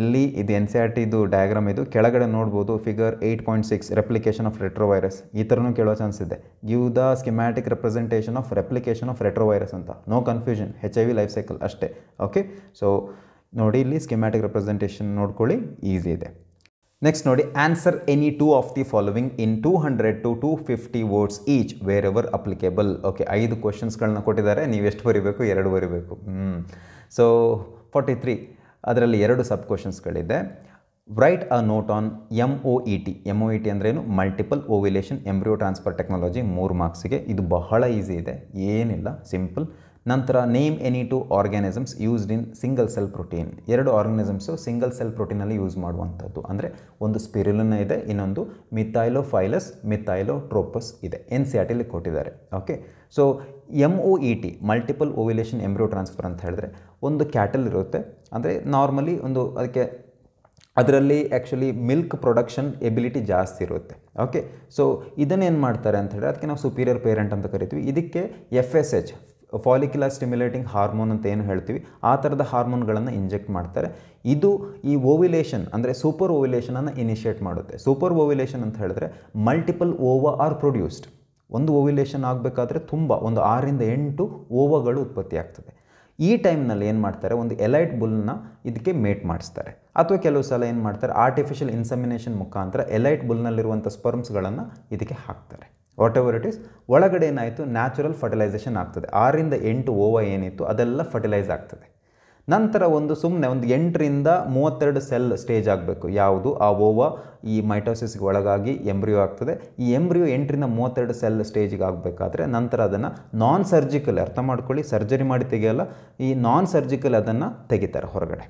ಇಲ್ಲಿ ಇದು ಎನ್ ಸಿ ಆರ್ ಟಿದು diagram ಇದು. ಕೆಳಗಡೆ ನೋಡ್ಬೋದು figure eight point six replication of retrovirus ಈ ಥರನೂ ಕೇಳೋ ಚಾನ್ಸ್ ಇದೆ. Give the schematic representation of replication of retrovirus ಅಂತ. No confusion H I V life cycle ಅಷ್ಟೇ. ಓಕೆ ಸೊ ನೋಡಿ, ಇಲ್ಲಿ ಸ್ಕಿಮ್ಯಾಟಿಕ್ ರೆಪ್ರೆಸೆಂಟೇಷನ್ ನೋಡ್ಕೊಳ್ಳಿ ಈಸಿ ಇದೆ. ನೆಕ್ಸ್ಟ್ ನೋಡಿ answer any two of the following in two hundred to two fifty words each wherever applicable okay ಐದು ಕ್ವಶನ್ಸ್ಗಳನ್ನ ಕೊಟ್ಟಿದ್ದಾರೆ, ನೀವು ಎಷ್ಟು ಬರಿಬೇಕು? ಎರಡು ಬರಿಬೇಕು. ಸೊ ಫಾರ್ಟಿ ತ್ರೀ ಅದರಲ್ಲಿ ಎರಡು ಸಬ್ ಕ್ವಶನ್ಸ್ಗಳಿದೆ write a note on M O E T M O E T ಅಂದ್ರೇನು multiple ovulation embryo transfer technology ಮೂರು ಮಾರ್ಕ್ಸಿಗೆ ಇದು ಬಹಳ ಈಸಿ ಇದೆ. ಏನಿಲ್ಲ ಸಿಂಪಲ್ ನಂತರ name any two organisms used in single cell protein ಎರಡು ಆರ್ಗನಿಸಮ್ಸು ಸಿಂಗಲ್ ಸೆಲ್ ಪ್ರೋಟೀನಲ್ಲಿ ಯೂಸ್ ಮಾಡುವಂಥದ್ದು. ಅಂದರೆ ಒಂದು ಸ್ಪಿರುಲಿನ ಇದೆ, ಇನ್ನೊಂದು ಮಿಥೈಲೋಫೈಲಸ್ ಮಿಥೈಲೋಟ್ರೋಪಸ್ ಇದೆ. ಎನ್ ಸಿ ಆರ್ ಟಿಲಿ ಕೊಟ್ಟಿದ್ದಾರೆ. Okay so M O E T multiple ovulation embryo transfer ಅಂತ ಹೇಳಿದ್ರೆ ಒಂದು ಕ್ಯಾಟಲ್ ಇರುತ್ತೆ. ಅಂದರೆ ನಾರ್ಮಲಿ ಒಂದು ಅದಕ್ಕೆ ಅದರಲ್ಲಿ ಆ್ಯಕ್ಚುಲಿ ಮಿಲ್ಕ್ ಪ್ರೊಡಕ್ಷನ್ ಎಬಿಲಿಟಿ ಜಾಸ್ತಿ ಇರುತ್ತೆ. ಓಕೆ ಸೊ ಇದನ್ನೇನು ಮಾಡ್ತಾರೆ ಅಂತ ಹೇಳಿದ್ರೆ, ಅದಕ್ಕೆ ನಾವು ಸುಪೀರಿಯರ್ ಪೇರೆಂಟ್ ಅಂತ ಕರಿತೀವಿ. ಇದಕ್ಕೆ F S H follicular stimulating hormone ಅಂತ ಏನು ಹೇಳ್ತೀವಿ, ಆ ಥರದ ಹಾರ್ಮೋನ್ಗಳನ್ನು ಇಂಜೆಕ್ಟ್ ಮಾಡ್ತಾರೆ. ಇದು ಈ ಓವಿಲೇಷನ್ ಅಂದರೆ ಸೂಪರ್ ಓವಿಲೇಷನನ್ನು ಇನಿಷಿಯೇಟ್ ಮಾಡುತ್ತೆ. ಸೂಪರ್ ಓವಿಲೇಷನ್ ಅಂತ ಹೇಳಿದ್ರೆ ಮಲ್ಟಿಪಲ್ ಓವ ಆರ್ ಪ್ರೊಡ್ಯೂಸ್ಡ್ ಒಂದು ಓವಿಲೇಷನ್ ಆಗಬೇಕಾದ್ರೆ ತುಂಬ, ಒಂದು ಆರರಿಂದ ಎಂಟು ಓವಗಳು ಉತ್ಪತ್ತಿ ಆಗ್ತದೆ. ಈ ಟೈಮ್ನಲ್ಲಿ ಏನು ಮಾಡ್ತಾರೆ, ಒಂದು ಎಲೈಟ್ ಬುಲ್ನ ಇದಕ್ಕೆ ಮೇಟ್ ಮಾಡಿಸ್ತಾರೆ. ಅಥವಾ ಕೆಲವು ಸಲ ಏನು ಮಾಡ್ತಾರೆ ಆರ್ಟಿಫಿಷಿಯಲ್ ಇನ್ಸಮಿನೇಷನ್ ಮುಖಾಂತರ ಎಲೈಟ್ ಬುಲ್ನಲ್ಲಿರುವಂಥ ಸ್ಪರ್ಮ್ಸ್ಗಳನ್ನು ಇದಕ್ಕೆ ಹಾಕ್ತಾರೆ. ವಾಟ್ ಎವರ್ ಇಟ್ ಈಸ್ ಒಳಗಡೆ ಏನಾಯಿತು? ನ್ಯಾಚುರಲ್ ಫರ್ಟಿಲೈಸೇಷನ್ ಆಗ್ತದೆ. ಆರಿಂದ ಎಂಟು ಓವ ಏನಿತ್ತು, ಅದೆಲ್ಲ ಫರ್ಟಿಲೈಸ್ ಆಗ್ತದೆ. ನಂತರ ಒಂದು ಸುಮ್ಮನೆ ಒಂದು ಎಂಟರಿಂದ ಮೂವತ್ತೆರಡು ಸೆಲ್ ಸ್ಟೇಜ್ ಆಗಬೇಕು. ಯಾವುದು? ಆ ಓವ ಈ ಮೈಟೋಸಿಸ್ಗೆ ಒಳಗಾಗಿ ಎಂಬ್ರಿಯೋ ಆಗ್ತದೆ. ಈ ಎಂಬ್ರಿಯೋ ಎಂಟರಿಂದ ಮೂವತ್ತೆರಡು ಸೆಲ್ ಸ್ಟೇಜಿಗೆ ಆಗಬೇಕಾದ್ರೆ ನಂತರ ಅದನ್ನು ನಾನ್ ಸರ್ಜಿಕಲ್ ಅರ್ಥ ಮಾಡ್ಕೊಳ್ಳಿ ಸರ್ಜರಿ ಮಾಡಿ ತೆಗೆಯಲ್ಲ, ಈ ನಾನ್ ಸರ್ಜಿಕಲ್ ಅದನ್ನು ತೆಗಿತಾರೆ ಹೊರಗಡೆ.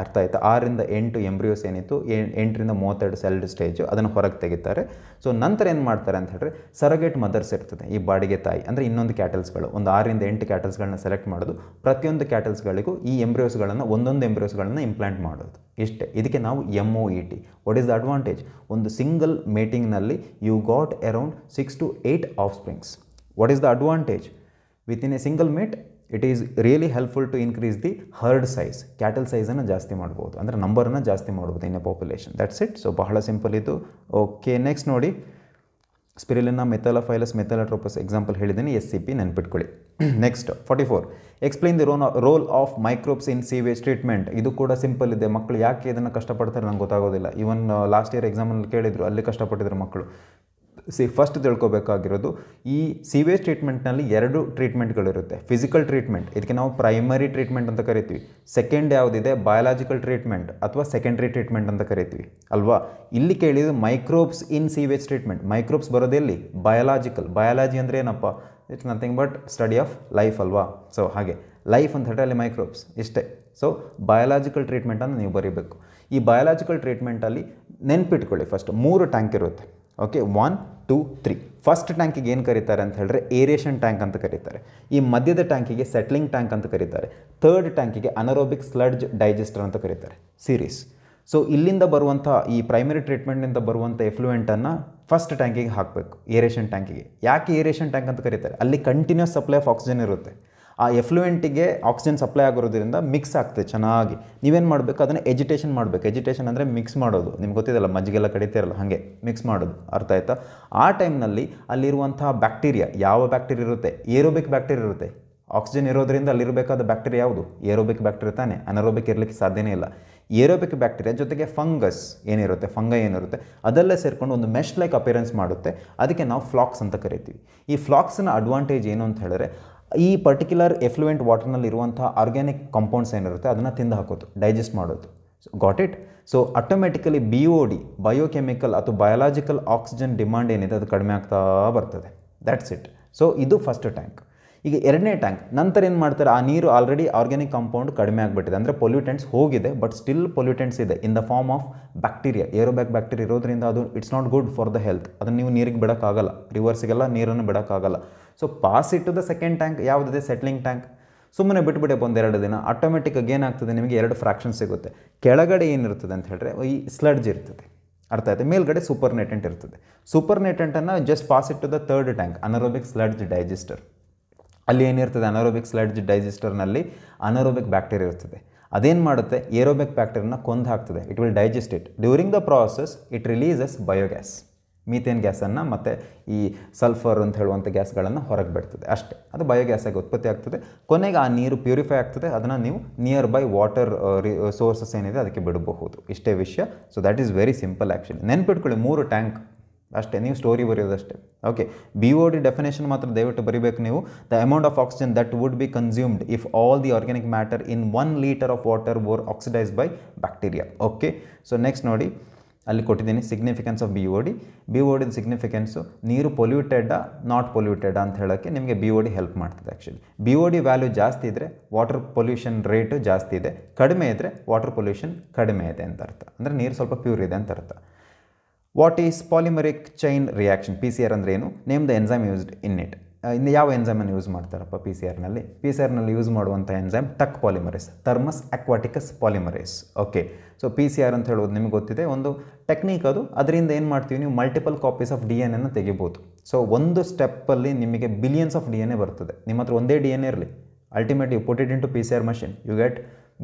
ಅರ್ಥ ಆಯ್ತಾ? ಆರಿಂದ ಎಂಟು ಎಂಬ್ರಿಯೋಸ್ ಏನಿತ್ತು ಎಂಟರಿಂದ ಮೂವತ್ತೆರಡು ಸೆಲ್ಡ್ ಸ್ಟೇಜು ಅದನ್ನು ಹೊರಗೆ ತೆಗಿತಾರೆ. ಸೊ ನಂತರ ಏನು ಮಾಡ್ತಾರೆ ಅಂತ ಹೇಳಿದ್ರೆ ಸರಗೇಟ್ ಮದರ್ಸ್ ಇರ್ತದೆ, ಈ ಬಾಡಿಗೆ ತಾಯಿ, ಅಂದರೆ ಇನ್ನೊಂದು ಕ್ಯಾಟಲ್ಸ್ಗಳು ಒಂದು ಆರರಿಂದ ಎಂಟು ಕ್ಯಾಟಲ್ಸ್ಗಳನ್ನ ಸೆಲೆಕ್ಟ್ ಮಾಡೋದು, ಪ್ರತಿಯೊಂದು ಕ್ಯಾಟಲ್ಸ್ಗಳಿಗೂ ಈ ಎಂಬ್ರಿಯೋಸ್ಗಳನ್ನು ಒಂದೊಂದು ಎಂಬ್ರಿಯೋಸ್ಗಳನ್ನು ಇಂಪ್ಲಾಂಟ್ ಮಾಡೋದು. ಇಷ್ಟೇ. ಇದಕ್ಕೆ ನಾವು M O E T what is the advantage ಒಂದು single ಮೀಟಿಂಗ್ನಲ್ಲಿ you got around six to eight offsprings what is the advantage with in a single mate it is really helpful to increase the herd size cattle ಸೈಜನ್ನು ಜಾಸ್ತಿ ಮಾಡ್ಬೋದು. ಅಂದರೆ ನಂಬರನ್ನು ಜಾಸ್ತಿ ಮಾಡ್ಬೋದು in a population that's it so ಬಹಳ simple ಇದು. Okay next ನೋಡಿ. ಸ್ಪಿರಿಲಿನ ಮೆಥಲಫೈಲಸ್ methylotrophus example ಹೇಳಿದ್ದೀನಿ. ಎಸ್ ಸಿ ಪಿ ನೆನ್ಪಿಟ್ಕೊಳ್ಳಿ. Next forty four explain the Rhone role of microbes in sewage treatment ಇದು ಕೂಡ ಸಿಂಪಲ್ ಇದೆ. ಮಕ್ಕಳು ಯಾಕೆ ಇದನ್ನು ಕಷ್ಟಪಡ್ತಾರೆ ನಂಗೆ ಗೊತ್ತಾಗೋದಿಲ್ಲ. ಈವನ್ ಲಾಸ್ಟ್ ಇಯರ್ ಎಕ್ಸಾಮಲ್ಲಿ ಕೇಳಿದರು. ಅಲ್ಲಿ ಕಷ್ಟಪಟ್ಟಿದ್ರು ಮಕ್ಕಳು ಸಿ ಫಸ್ಟ್ ತಿಳ್ಕೊಬೇಕಾಗಿರೋದು ಈ ಸಿವೇಜ್ ಟ್ರೀಟ್ಮೆಂಟ್ನಲ್ಲಿ ಎರಡು ಟ್ರೀಟ್ಮೆಂಟ್ಗಳಿರುತ್ತೆ ಫಿಸಿಕಲ್ ಟ್ರೀಟ್ಮೆಂಟ್ ಇದಕ್ಕೆ ನಾವು ಪ್ರೈಮರಿ ಟ್ರೀಟ್ಮೆಂಟ್ ಅಂತ ಕರಿತೀವಿ. ಸೆಕೆಂಡ್ ಯಾವುದಿದೆ? ಬಯಾಲಜಿಕಲ್ ಟ್ರೀಟ್ಮೆಂಟ್ ಅಥವಾ ಸೆಕೆಂಡ್ರಿ ಟ್ರೀಟ್ಮೆಂಟ್ ಅಂತ ಕರಿತೀವಿ. ಅಲ್ವಾ? ಇಲ್ಲಿ ಕೇಳಿದ್ದು microbes in sewage treatment microbes ಬರೋದೆಲ್ಲಿ biological biology ಅಂದರೆ ಏನಪ್ಪ? It's nothing but study of life ಅಲ್ವಾ? ಸೊ ಹಾಗೆ. ಲೈಫ್ ಅಂತ ಹೇಳಿದ್ರೆ ಅಲ್ಲಿ ಮೈಕ್ರೋಬ್ಸ್ ಇಷ್ಟೇ. ಸೊ ಬಯಾಲಜಿಕಲ್ ಟ್ರೀಟ್ಮೆಂಟನ್ನು ನೀವು ಬರೀಬೇಕು. ಈ ಬಯಾಲಜಿಕಲ್ ಟ್ರೀಟ್ಮೆಂಟಲ್ಲಿ ನೆನ್ಪಿಟ್ಕೊಳ್ಳಿ ಫಸ್ಟ್ ಮೂರು ಟ್ಯಾಂಕ್ ಇರುತ್ತೆ. Okay one two three first ಟ್ಯಾಂಕಿಗೆ ಏನು ಕರೀತಾರೆ ಅಂತ ಹೇಳಿದ್ರೆ ಏರಿಯೇಷನ್ ಟ್ಯಾಂಕ್ ಅಂತ ಕರೀತಾರೆ. ಈ ಮಧ್ಯದ ಟ್ಯಾಂಕಿಗೆ ಸೆಟ್ಲಿಂಗ್ ಟ್ಯಾಂಕ್ ಅಂತ ಕರೀತಾರೆ. ಥರ್ಡ್ ಟ್ಯಾಂಕಿಗೆ ಅನರೋಬಿಕ್ ಸ್ಲಡ್ಜ್ ಡೈಜೆಸ್ಟರ್ ಅಂತ ಕರೀತಾರೆ. ಸೀರೀಸ್ ಸೊ ಇಲ್ಲಿಂದ ಬರುವಂಥ ಈ ಪ್ರೈಮರಿ ಟ್ರೀಟ್ಮೆಂಟ್ನಿಂದ ಬರುವಂಥ ಎಫ್ಲೂಯೆಂಟನ್ನು ಫಸ್ಟ್ ಟ್ಯಾಂಕಿಗೆ ಹಾಕಬೇಕು. ಏರೇಷನ್ ಟ್ಯಾಂಕಿಗೆ ಯಾಕೆ ಏರೇಷನ್ ಟ್ಯಾಂಕ್ ಅಂತ ಕರೀತಾರೆ? ಅಲ್ಲಿ ಕಂಟಿನ್ಯೂಸ್ ಸಪ್ಲೈ ಆಫ್ ಆಕ್ಸಿಜನ್ ಇರುತ್ತೆ. ಆ ಎಫ್ಲುಯೆಂಟಿಗೆ ಆಕ್ಸಿಜನ್ ಸಪ್ಲೈ ಆಗಿರೋದ್ರಿಂದ ಮಿಕ್ಸ್ ಆಗ್ತದೆ ಚೆನ್ನಾಗಿ. ನೀವೇನು ಮಾಡಬೇಕು? ಅದನ್ನು ಎಜಿಟೇಷನ್ ಮಾಡಬೇಕು. ಎಜಿಟೇಷನ್ ಅಂದರೆ ಮಿಕ್ಸ್ ಮಾಡೋದು. ನಿಮ್ಗೆ ಗೊತ್ತಿದೆಲ್ಲ ಮಜ್ಜಿಗೆಲ್ಲ ಕಡಿತಿರಲ್ಲ, ಹಾಗೆ ಮಿಕ್ಸ್ ಮಾಡೋದು. ಅರ್ಥ ಆಯ್ತಾ? ಆ ಟೈಮ್ನಲ್ಲಿ ಅಲ್ಲಿರುವಂಥ ಬ್ಯಾಕ್ಟೀರಿಯಾ ಯಾವ ಬ್ಯಾಕ್ಟೀರಿಯಾ ಇರುತ್ತೆ? ಏರೋಬಿಕ್ ಬ್ಯಾಕ್ಟೀರಿಯಾ ಇರುತ್ತೆ. ಆಕ್ಸಿಜನ್ ಇರೋದ್ರಿಂದ ಅಲ್ಲಿರಬೇಕಾದ ಬ್ಯಾಕ್ಟೀರಿಯಾ ಯಾವುದು? ಏರೋಬಿಕ್ ಬ್ಯಾಕ್ಟೀರಿಯಾ ತಾನೇ. ಅನರೋಬಿಕ್ ಇರಲಿಕ್ಕೆ ಸಾಧ್ಯನೇ ಇಲ್ಲ. ಏರೋಬಿಕ್ ಬ್ಯಾಕ್ಟೀರಿಯಾ ಜೊತೆಗೆ ಫಂಗಸ್ ಏನಿರುತ್ತೆ? ಫಂಗ ಏನಿರುತ್ತೆ? ಅದೆಲ್ಲ ಸೇರಿಕೊಂಡು ಒಂದು ಮೆಶ್ ಲೈಕ್ ಅಪಿಯರೆನ್ಸ್ ಮಾಡುತ್ತೆ. ಅದಕ್ಕೆ ನಾವು ಫ್ಲಾಕ್ಸ್ ಅಂತ ಕರಿತೀವಿ. ಈ ಫ್ಲಾಕ್ಸ್ನ ಅಡ್ವಾಂಟೇಜ್ ಏನು ಅಂತ ಹೇಳಿದ್ರೆ ಈ ಪರ್ಟಿಕ್ಯುಲರ್ ಎಫ್ಲುಯೆಂಟ್ ವಾಟರ್ನಲ್ಲಿ ಇರುವಂಥ ಆರ್ಗ್ಯಾನಿಕ್ ಕಾಂಪೌಂಡ್ಸ್ ಏನಿರುತ್ತೆ, ಅದನ್ನು ತಿಂದು ಹಾಕೋದು ಡೈಜೆಸ್ಟ್ ಮಾಡೋದು. Got it so automatically B O D biochemical ಅಥವಾ ಬಯಾಲಜಿಕಲ್ ಆಕ್ಸಿಜನ್ ಡಿಮಾಂಡ್ ಏನಿದೆ, ಅದು ಕಡಿಮೆ ಆಗ್ತಾ ಬರ್ತದೆ. ದ್ಯಾಟ್ಸ್ ಇಟ್ ಸೊ ಇದು ಫಸ್ಟ್ ಟ್ಯಾಂಕ್ ಈಗ ಎರಡನೇ ಟ್ಯಾಂಕ್ ನಂತರ ಏನು ಮಾಡ್ತಾರೆ, ಆ ನೀರು ಆಲ್ರೆಡಿ ಆರ್ಗ್ಯಾನಿಕ್ ಕಾಂಪೌಂಡ್ ಕಡಿಮೆ ಆಗಿಬಿಟ್ಟಿದೆ. ಅಂದರೆ ಪೊಲ್ಯೂಟೆಂಟ್ಸ್ ಹೋಗಿದೆ ಬಟ್ ಸ್ಟಿಲ್ ಪೊಲ್ಯೂಟೆಂಟ್ಸ್ ಇದೆ in the form of bacteria aerobic bacteria ಇರೋದ್ರಿಂದ ಅದು it's not good for the health ಅದನ್ನು ನೀವು ನೀರಿಗೆ ಬಿಡೋಕ್ಕಾಗಲ್ಲ. ರಿವರ್ಸಿಗೆಲ್ಲ ನೀರನ್ನು ಬಿಡೋಕ್ಕಾಗಲ್ಲ. So pass it to the second tank ಯಾವುದಿದೆ ಸೆಟ್ಲಿಂಗ್ ಟ್ಯಾಂಕ್ ಸುಮ್ಮನೆ ಬಿಟ್ಬಿಟ್ಟೆ ಒಂದೆರಡು ದಿನ. ಆಟೋಮೆಟಿಕ್ಕಾಗಿ ಏನಾಗ್ತದೆ ನಿಮಗೆ ಎರಡು ಫ್ರಾಕ್ಷನ್ ಸಿಗುತ್ತೆ. ಕೆಳಗಡೆ ಏನಿರ್ತದೆ ಅಂತ ಹೇಳಿದ್ರೆ, ಈ ಸ್ಲಡ್ಜ್ ಇರ್ತದೆ. ಅರ್ಥ ಆಯ್ತು? ಮೇಲ್ಗಡೆ ಸೂಪರ್ ನೆಟೆಂಟ್ ಇರ್ತದೆ ಸೂಪರ್ ನೆಟೆಂಟನ್ನು just pass it to the third tank anaerobic sludge digester ಅಲ್ಲಿ ಏನಿರ್ತದೆ ಅನರೋಬಿಕ್ ಸ್ಲಡ್ಜ್ ಡೈಜೆಸ್ಟರ್ನಲ್ಲಿ ಅನರೋಬಿಕ್ ಬ್ಯಾಕ್ಟೀರಿಯಾ ಇರ್ತದೆ. ಅದೇನು ಮಾಡುತ್ತೆ? ಏರೋಬಿಕ್ ಬ್ಯಾಕ್ಟೀರಿಯನ್ನ ಕೊಂದು ಹಾಕ್ತದೆ. It will digest it during the process it releases biogas methane ಗ್ಯಾಸನ್ನು ಮತ್ತು ಈ ಸಲ್ಫರ್ ಅಂತ ಹೇಳುವಂಥ ಗ್ಯಾಸ್ಗಳನ್ನು ಹೊರಗೆ ಬಿಡ್ತದೆ. ಅಷ್ಟೇ, ಅದು ಬಯೋಗ್ಯಾಸಾಗಿ ಉತ್ಪತ್ತಿ ಆಗ್ತದೆ. ಕೊನೆಗೆ ಆ ನೀರು ಪ್ಯೂರಿಫೈ ಆಗ್ತದೆ. ಅದನ್ನು ನೀವು ನಿಯರ್ ಬೈ ವಾಟರ್ ಸೋರ್ಸಸ್ ಏನಿದೆ ಅದಕ್ಕೆ ಬಿಡಬಹುದು. ಇಷ್ಟೇ ವಿಷಯ. So that is very simple actually ನೆನ್ಪಿಟ್ಕೊಳ್ಳಿ, ಮೂರು ಟ್ಯಾಂಕ್. ಅಷ್ಟೇ, ನೀವು story ಬರೆಯೋದಷ್ಟೇ. Okay B O D definition ಮಾತ್ರ ದಯವಿಟ್ಟು ಬರಿಬೇಕು ನೀವು. The amount of oxygen that would be consumed if all the organic matter in one litre of water were oxidised by bacteria okay so next ನೋಡಿ. ಅಲ್ಲಿ ಕೊಟ್ಟಿದ್ದೀನಿ significance of B O D B O ಡಿನ significance ನೀರು ಪೊಲ್ಯೂಟೆಡಾ not ಪೊಲ್ಯೂಟೆಡಾ ಅಂತ ಹೇಳೋಕ್ಕೆ ನಿಮಗೆ B O D help ಮಾಡ್ತದೆ actually B O D value ಜಾಸ್ತಿ ಇದ್ದರೆ ವಾಟರ್ ಪೊಲ್ಯೂಷನ್ ರೇಟು ಜಾಸ್ತಿ ಇದೆ. ಕಡಿಮೆ ಇದ್ದರೆ ವಾಟರ್ ಪೊಲ್ಯೂಷನ್ ಕಡಿಮೆ ಇದೆ ಅಂತ ಅರ್ಥ. ಅಂದರೆ ನೀರು ಸ್ವಲ್ಪ ಪ್ಯೂರ್ ಇದೆ ಅಂತ ಅರ್ಥ. What is polymeric chain reaction P C R ಅಂದರೆ ಏನು? Name the enzyme used in it ಇನ್ನು ಯಾವ ಎನ್ಸೈಮನ್ನು ಯೂಸ್ ಮಾಡ್ತಾರಪ್ಪ ಪಿ ಸಿ ಆರ್ನಲ್ಲಿ ಪಿ ಸಿ ಆರ್ನಲ್ಲಿ ಯೂಸ್ ಮಾಡುವಂಥ enzyme Taq polymerase Thermus aquaticus polymerase okay so P C R ಅಂತ ಹೇಳೋದು ನಿಮಗೆ ಗೊತ್ತಿದೆ. ಒಂದು ಟೆಕ್ನಿಕ್ ಅದು. ಅದರಿಂದ ಏನು ಮಾಡ್ತೀವಿ ನೀವು multiple copies of D N ಎನ ತೆಗಿಬೋದು. ಸೊ ಒಂದು ಸ್ಟೆಪ್ಪಲ್ಲಿ ನಿಮಗೆ billions of D N A ಬರ್ತದೆ. ನಿಮ್ಮ ಹತ್ರ ಒಂದೇ ಡಿ ಎನ್ ಎ ಇರಲಿ. Ultimate you put it into P C R machine you get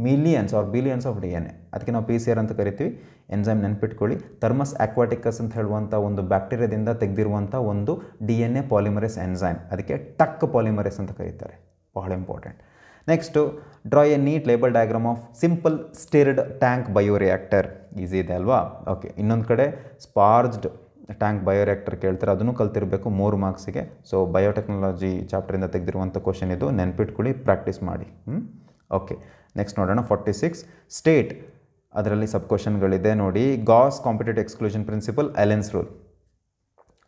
millions or billions of D N A ಅದಕ್ಕೆ ನಾವು ಪಿ ಸಿ ಆರ್ ಅಂತ ಕರಿತೀವಿ. ಎನ್ಸೈಮ್ ನೆನ್ಪಿಟ್ಕೊಳ್ಳಿ. ಥರ್ಮಸ್ ಆಕ್ವಾಟಿಕಸ್ ಅಂತ ಹೇಳುವಂಥ ಒಂದು ಬ್ಯಾಕ್ಟೀರಿಯಾದಿಂದ ತೆಗೆದಿರುವಂಥ ಒಂದು D N A polymerase enzyme ಅದಕ್ಕೆ ಟಕ್ ಪಾಲಿಮರೇಸ್ ಅಂತ ಕರೀತಾರೆ. ಬಹಳ important next draw a neat label diagram of simple stirred tank bioreactor easy ಇದೆ ಅಲ್ವಾ? ಓಕೆ ಇನ್ನೊಂದು ಕಡೆ ಸ್ಪಾರ್ಜ್ಡ್ ಟ್ಯಾಂಕ್ ಬಯೋರಿಯಾಕ್ಟರ್ ಕೇಳ್ತಾರೆ, ಅದನ್ನು ಕಲ್ತಿರಬೇಕು ಮೂರು ಮಾರ್ಕ್ಸಿಗೆ. ಸೊ ಬಯೋಟೆಕ್ನಾಲಜಿ ಚಾಪ್ಟರಿಂದ ತೆಗೆದಿರುವಂಥ ಕ್ವಶನ್ ಇದು, ನೆನ್ಪಿಟ್ಕೊಳ್ಳಿ ಪ್ರಾಕ್ಟೀಸ್ ಮಾಡಿ. ಓಕೆ ನೆಕ್ಸ್ಟ್ ನೋಡೋಣ ಫಾರ್ಟಿ ಸಿಕ್ಸ್ ಸ್ಟೇಟ್ ಅದರಲ್ಲಿ ಸಬ್ ಕ್ವಶನ್ಗಳಿದೆ ನೋಡಿ. Gause's competitive exclusion principle Allen's rule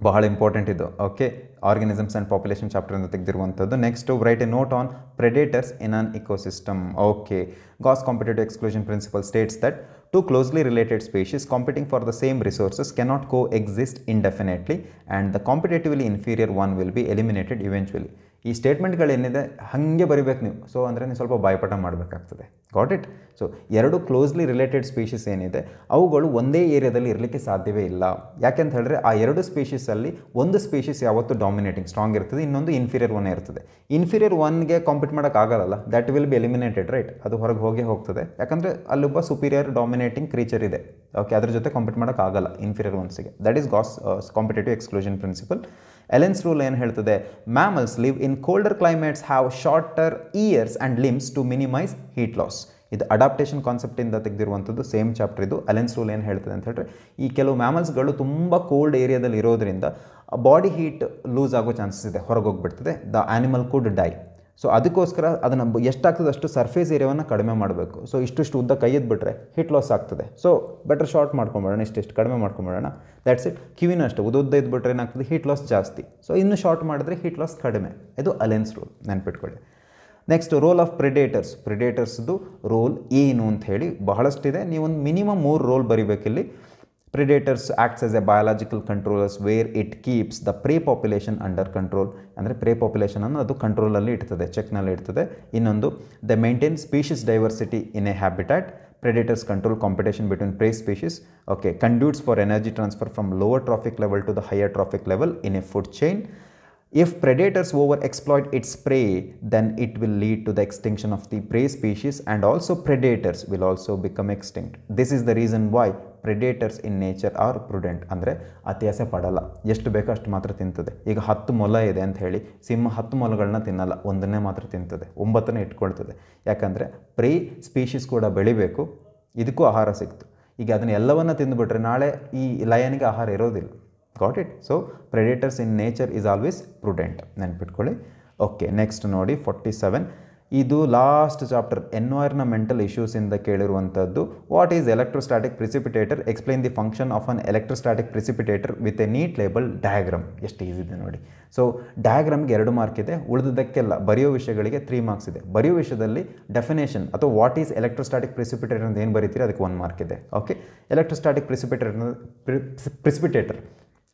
ಬಹಳ ಇಂಪಾರ್ಟೆಂಟ್ ಇದು. ಓಕೆ ಆರ್ಗನಿಸಮ್ಸ್ ಆ್ಯಂಡ್ ಪಾಪ್ಯುಲೇಷನ್ ಚಾಪ್ಟರಿಂದ ತೆಗೆದಿರುವಂಥದ್ದು next write a note on predators in an ecosystem okay Gause's competitive exclusion principle states that Two closely related species competing for the same resources cannot coexist indefinitely and the competitively inferior one will be eliminated eventually. ಈ ಸ್ಟೇಟ್ಮೆಂಟ್ಗಳೇನಿದೆ ಹಾಗೆ ಬರಿಬೇಕು ನೀವು. So ಅಂದರೆ ನೀವು ಸ್ವಲ್ಪ ಬಾಯ್ಪಾಠ ಮಾಡಬೇಕಾಗ್ತದೆ. ಗಾಟ್ ಇಟ್ ಸೊ ಎರಡು ಕ್ಲೋಸ್ಲಿ ರಿಲೇಟೆಡ್ ಸ್ಪೀಷೀಸ್ ಏನಿದೆ, ಅವುಗಳು ಒಂದೇ ಏರಿಯಾದಲ್ಲಿ ಇರಲಿಕ್ಕೆ ಸಾಧ್ಯವೇ ಇಲ್ಲ. ಯಾಕೆಂತ ಹೇಳಿದ್ರೆ, ಆ ಎರಡು ಸ್ಪೀಷೀಸಲ್ಲಿ ಒಂದು ಸ್ಪೀಷೀಸ್ ಯಾವತ್ತೂ ಡಾಮಿನೇಟಿಂಗ್ ಸ್ಟ್ರಾಂಗ್ ಇರ್ತದೆ, ಇನ್ನೊಂದು ಇನ್ಫೀರಿಯರ್ ಒನ್ ಇರ್ತದೆ. ಇನ್ಫೀರಿಯರ್ ಒನ್ಗೆ ಕಾಂಪೀಟ್ ಮಾಡೋಕ್ಕಾಗಲ್ಲ that will be eliminated right ಅದು ಹೊರಗೆ ಹೋಗೇ ಹೋಗ್ತದೆ. ಯಾಕಂದರೆ ಅಲ್ಲೊಬ್ಬ ಸುಪೀರಿಯರ್ ಡಾಮಿನೇಟಿಂಗ್ ಕ್ರೀಚರ್ ಇದೆ. ಓಕೆ ಅದ್ರ ಜೊತೆ ಕಾಂಪೀಟ್ ಮಾಡೋಕ್ಕಾಗಲ್ಲ inferior ಒನ್ಸಿಗೆ that is Gause's competitive exclusion principle Allen's rule ಏನು ಹೇಳ್ತದೆ? Mammals live in colder climates have shorter ears and limbs to minimise heat loss ಇದು ಅಡಾಪ್ಟೇಷನ್ ಕಾನ್ಸೆಪ್ಟಿಂದ ತೆಗೆದಿರುವಂಥದ್ದು ಸೇಮ್ ಚಾಪ್ಟರ್ ಇದು. ಅಲೆನ್ಸ್ ರೂಲ್ ಏನು ಹೇಳ್ತದೆ ಅಂತ ಹೇಳಿದ್ರೆ ಈ ಕೆಲವು ಮ್ಯಾಮಲ್ಸ್ಗಳು ತುಂಬ ಕೋಲ್ಡ್ ಏರಿಯಾದಲ್ಲಿ ಇರೋದ್ರಿಂದ ಬಾಡಿ ಹೀಟ್ ಲೂಸ್ ಆಗೋ ಚಾನ್ಸಸ್ ಇದೆ, ಹೊರಗೆ ಹೋಗ್ಬಿಡ್ತದೆ. The animal could die so ಅದಕ್ಕೋಸ್ಕರ ಅದನ್ನು ಎಷ್ಟಾಗ್ತದೆ ಅಷ್ಟು ಸರ್ಫೇಸ್ ಏರಿಯಾವನ್ನು ಕಡಿಮೆ ಮಾಡಬೇಕು. ಸೊ ಇಷ್ಟಿಷ್ಟು ಉದ್ದ ಕೈ ಎದ್ಬಿಟ್ರೆ ಹಿಟ್ ಲಾಸ್ ಆಗ್ತದೆ. ಸೊ ಬೆಟರ್ ಶಾರ್ಟ್ ಮಾಡ್ಕೊಂಬಿಡೋಣ, ಇಷ್ಟಿಷ್ಟು ಕಡಿಮೆ ಮಾಡ್ಕೊಂಬಿಡೋಣ. ದ್ಯಾಟ್ಸ್ ಇಟ್ ಕಿವಿನೂ ಅಷ್ಟೇ. ಉದ್ದ ಉದ್ದ ಇದ್ಬಿಟ್ರೆ ಏನಾಗ್ತದೆ? ಹಿಟ್ ಲಾಸ್ ಜಾಸ್ತಿ. ಸೊ ಇನ್ನು ಶಾರ್ಟ್ ಮಾಡಿದ್ರೆ ಹಿಟ್ ಲಾಸ್ ಕಡಿಮೆ. ಇದು ಅಲೆನ್ಸ್ ರೂಲ್ ನೆನ್ಪಿಟ್ಕೊಳ್ಳಿ. ನೆಕ್ಸ್ಟ್ ರೋಲ್ ಆಫ್ ಪ್ರಿಡೇಟರ್ಸ್ ಪ್ರಿಡೇಟರ್ಸ್ದು ರೋಲ್ ಏನು ಅಂತ ಹೇಳಿ ಬಹಳಷ್ಟಿದೆ. ನೀವೊಂದು ಮಿನಿಮಮ್ ಮೂರು ರೋಲ್ ಬರಿಬೇಕಿಲ್ಲಿ. predators acts as a biological controllers where it keeps the prey population under control ಅಂದರೆ ಪ್ರೇ ಪಾಪ್ಯುಲೇಷನನ್ನು ಅದು ಕಂಟ್ರೋಲಲ್ಲಿ ಇಡ್ತದೆ ಚೆಕ್ನಲ್ಲಿ ಇಡ್ತದೆ ಇನ್ನೊಂದು the maintain species diversity in a habitat predators control competition between prey species okay conduits for energy transfer from lower trophic level to the higher trophic level in a food chain if predators overexploit its prey then it will lead to the extinction of the prey species and also predators will also become extinct this is the reason why predators in nature are prudent ಅಂದರೆ ಅತ್ಯಾಸೆ ಪಡಲ್ಲ. ಎಷ್ಟು ಬೇಕೋ ಅಷ್ಟು ಮಾತ್ರ ತಿಂತದೆ. ಈಗ ಹತ್ತು ಮೊಲ ಇದೆ ಅಂತ ಹೇಳಿ ಸಿಂಹ ಹತ್ತು ಮೊಲಗಳನ್ನ ತಿನ್ನಲ್ಲ, ಒಂದನ್ನೇ ಮಾತ್ರ ತಿಂತದೆ ಒಂಬತ್ತನೇ ಇಟ್ಕೊಳ್ತದೆ. ಯಾಕಂದರೆ ಪ್ರೀ ಸ್ಪೀಷೀಸ್ ಕೂಡ ಬೆಳಿಬೇಕು, ಇದಕ್ಕೂ ಆಹಾರ ಸಿಕ್ತು. ಈಗ ಅದನ್ನ ಎಲ್ಲವನ್ನು ತಿಂದುಬಿಟ್ರೆ ನಾಳೆ ಈ ಲಯನಿಗೆ ಆಹಾರ ಇರೋದಿಲ್ಲ. Got it so predators in nature is always prudent ನೆನ್ಪಿಟ್ಕೊಳ್ಳಿ. ಓಕೆ ನೆಕ್ಸ್ಟ್ ನೋಡಿ ಫಾರ್ಟಿ ಸೆವೆನ್ ಇದು ಲಾಸ್ಟ್ ಚಾಪ್ಟರ್ ಎನ್ವೈರ್ನಮೆಂಟಲ್ ಇಶ್ಯೂಸಿಂದ ಕೇಳಿರುವಂಥದ್ದು what is electrostatic precipitator explain the function of an electrostatic precipitator with a neat label diagram ಎಷ್ಟು easy ಇದೆ ನೋಡಿ. So ಡಯಾಗ್ರಾಮ್ಗೆ ಎರಡು mark ಇದೆ. ಉಳಿದದಕ್ಕೆಲ್ಲ ಬರೆಯೋ ವಿಷಯಗಳಿಗೆ ತ್ರೀ ಮಾರ್ಕ್ಸ್ ಇದೆ. ಬರೆಯೋ ವಿಷಯದಲ್ಲಿ ಡೆಫಿನೇಷನ್ ಅಥವಾ ವಾಟ್ ಈಸ್ ಎಲೆಕ್ಟ್ರೋಸ್ಟಾಟಿಕ್ ಪ್ರಿಸಿಪಿಟೇಟರ್ ಅಂತ ಏನು ಬರೀತೀರಿ? ಅದಕ್ಕೆ ಒಂದು ಮಾರ್ಕ್ ಇದೆ. Okay electrostatic precipitator precipitator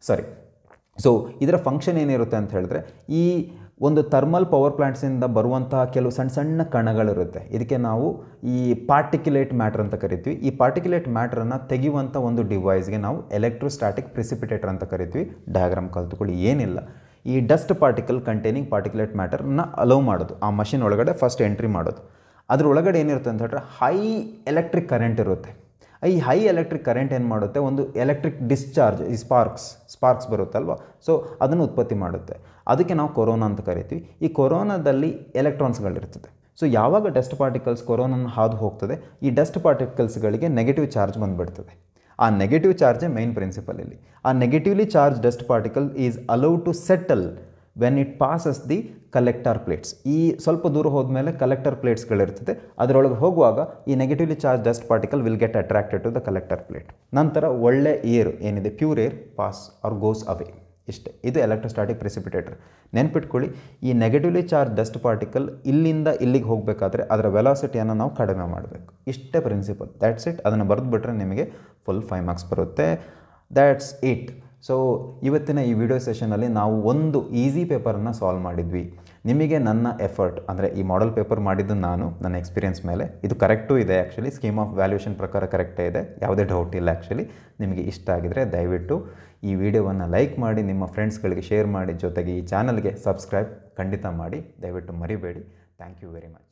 sorry so ಇದರ ಫಂಕ್ಷನ್ ಏನಿರುತ್ತೆ ಅಂತ ಹೇಳಿದ್ರೆ, ಈ ಒಂದು ಥರ್ಮಲ್ ಪವರ್ ಪ್ಲಾಂಟ್ಸಿಂದ ಬರುವಂತಹ ಕೆಲವು ಸಣ್ಣ ಸಣ್ಣ ಕಣಗಳಿರುತ್ತೆ. ಇದಕ್ಕೆ ನಾವು ಈ ಪಾರ್ಟಿಕ್ಯುಲೇಟ್ ಮ್ಯಾಟ್ರ್ ಅಂತ ಕರಿತೀವಿ. ಈ ಪಾರ್ಟಿಕ್ಯುಲೇಟ್ ಮ್ಯಾಟ್ರನ್ನು ತೆಗೆಯುವಂಥ ಒಂದು ಡಿವೈಸ್ಗೆ ನಾವು ಎಲೆಕ್ಟ್ರೋಸ್ಟಾಟಿಕ್ ಪ್ರಿಸಿಪಿಟೇಟರ್ ಅಂತ ಕರಿತೀವಿ. ಡಯಾಗ್ರಾಮ್ ಕಲ್ತ್ಕೊಳ್ಳಿ, ಏನಿಲ್ಲ. ಈ ಡಸ್ಟ್ ಪಾರ್ಟಿಕಲ್ ಕಂಟೈನಿಂಗ್ ಪಾರ್ಟಿಕ್ಯುಲೇಟ್ ಮ್ಯಾಟರ್ನ ಅಲೋ ಮಾಡೋದು. ಆ ಮಷಿನ್ ಒಳಗಡೆ ಫಸ್ಟ್ ಎಂಟ್ರಿ ಮಾಡೋದು. ಅದರೊಳಗಡೆ ಏನಿರುತ್ತೆ ಅಂತ ಹೇಳಿದ್ರೆ ಹೈ ಎಲೆಕ್ಟ್ರಿಕ್ ಕರೆಂಟ್ ಇರುತ್ತೆ. ಈ ಹೈ ಎಲೆಕ್ಟ್ರಿಕ್ ಕರೆಂಟ್ ಏನು ಮಾಡುತ್ತೆ? ಒಂದು ಎಲೆಕ್ಟ್ರಿಕ್ ಡಿಸ್ಚಾರ್ಜ್ ಈ ಸ್ಪಾರ್ಕ್ಸ್ ಸ್ಪಾರ್ಕ್ಸ್ ಬರುತ್ತಲ್ವ? ಸೊ ಅದನ್ನು ಉತ್ಪತ್ತಿ ಮಾಡುತ್ತೆ. ಅದಕ್ಕೆ ನಾವು ಕೊರೋನಾ ಅಂತ ಕರಿತೀವಿ. ಈ ಕೊರೋನಾದಲ್ಲಿ ಎಲೆಕ್ಟ್ರಾನ್ಸ್ಗಳಿರ್ತದೆ ಸೊ ಯಾವಾಗ ಡಸ್ಟ್ ಪಾರ್ಟಿಕಲ್ಸ್ ಕೊರೋನನ್ನು ಹಾದು ಹೋಗ್ತದೆ? ಈ ಡಸ್ಟ್ ಪಾರ್ಟಿಕಲ್ಸ್ಗಳಿಗೆ ನೆಗೆಟಿವ್ ಚಾರ್ಜ್ ಬಂದುಬಿಡ್ತದೆ. ಆ ನೆಗೆಟಿವ್ ಚಾರ್ಜೇ ಮೈನ್ ಪ್ರಿನ್ಸಿಪಲ್ ಇಲ್ಲಿ. ಆ negatively charge dust particle is allowed to settle when it passes the collector plates ಈ ಸ್ವಲ್ಪ ದೂರ ಹೋದ್ಮೇಲೆ ಕಲೆಕ್ಟರ್ ಪ್ಲೇಟ್ಸ್ಗಳಿರ್ತದೆ ಅದರೊಳಗೆ ಹೋಗುವಾಗ ಈ negatively charge dust particle will get attracted to the collector plate ನಂತರ ಒಳ್ಳೆ ಏರ್ ಏನಿದೆ? Pure air pass or goes away ಇಷ್ಟೇ. ಇದು ಎಲೆಕ್ಟ್ರೋಸ್ಟಾಟಿಕ್ ಪ್ರೆಸಿಪಿಟೇಟರ್ ನೆನ್ಪಿಟ್ಕೊಳ್ಳಿ, ಈ ನೆಗೆಟಿವ್ಲಿ ಚಾರ್ಜ್ ಡಸ್ಟ್ ಪಾರ್ಟಿಕಲ್ ಇಲ್ಲಿಂದ ಇಲ್ಲಿಗೆ ಹೋಗಬೇಕಾದ್ರೆ ಅದರ ವೆಲಾಸಿಟಿಯನ್ನು ನಾವು ಕಡಿಮೆ ಮಾಡಬೇಕು. ಇಷ್ಟೇ ಪ್ರಿನ್ಸಿಪಲ್ ದ್ಯಾಟ್ಸ್ ಇಟ್ ಅದನ್ನು ಬರೆದುಬಿಟ್ರೆ ನಿಮಗೆ ಫುಲ್ ಫೈವ್ ಮಾರ್ಕ್ಸ್ ಬರುತ್ತೆ. ದ್ಯಾಟ್ಸ್ ಇಟ್ ಸೊ ಇವತ್ತಿನ ಈ ವಿಡಿಯೋ ಸೆಷನಲ್ಲಿ ನಾವು ಒಂದು ಈಸಿ ಪೇಪರನ್ನು ಸಾಲ್ವ್ ಮಾಡಿದ್ವಿ. ನಿಮಗೆ ನನ್ನ ಎಫರ್ಟ್ ಅಂದರೆ ಈ ಮಾಡೆಲ್ ಪೇಪರ್ ಮಾಡಿದ್ದು ನಾನು, ನನ್ನ ಎಕ್ಸ್ಪೀರಿಯನ್ಸ್ ಮೇಲೆ. ಇದು ಕರೆಕ್ಟೂ ಇದೆ ಆ್ಯಕ್ಚುಲಿ ಸ್ಕೀಮ್ ಆಫ್ ವ್ಯಾಲ್ಯೂಷನ್ ಪ್ರಕಾರ ಕರೆಕ್ಟೇ ಇದೆ. ಯಾವುದೇ ಡೌಟ್ ಇಲ್ಲ ಆ್ಯಕ್ಚುಲಿ ನಿಮಗೆ ಇಷ್ಟ ಆಗಿದರೆ ದಯವಿಟ್ಟು ಈ ವಿಡಿಯೋವನ್ನು ಲೈಕ್ ಮಾಡಿ, ನಿಮ್ಮ ಫ್ರೆಂಡ್ಸ್ಗಳಿಗೆ ಶೇರ್ ಮಾಡಿ, ಜೊತೆಗೆ ಈ ಚಾನಲ್ಗೆ ಸಬ್ಸ್ಕ್ರೈಬ್ ಖಂಡಿತ ಮಾಡಿ. ದಯವಿಟ್ಟು ಮರಿಬೇಡಿ. Thank you very much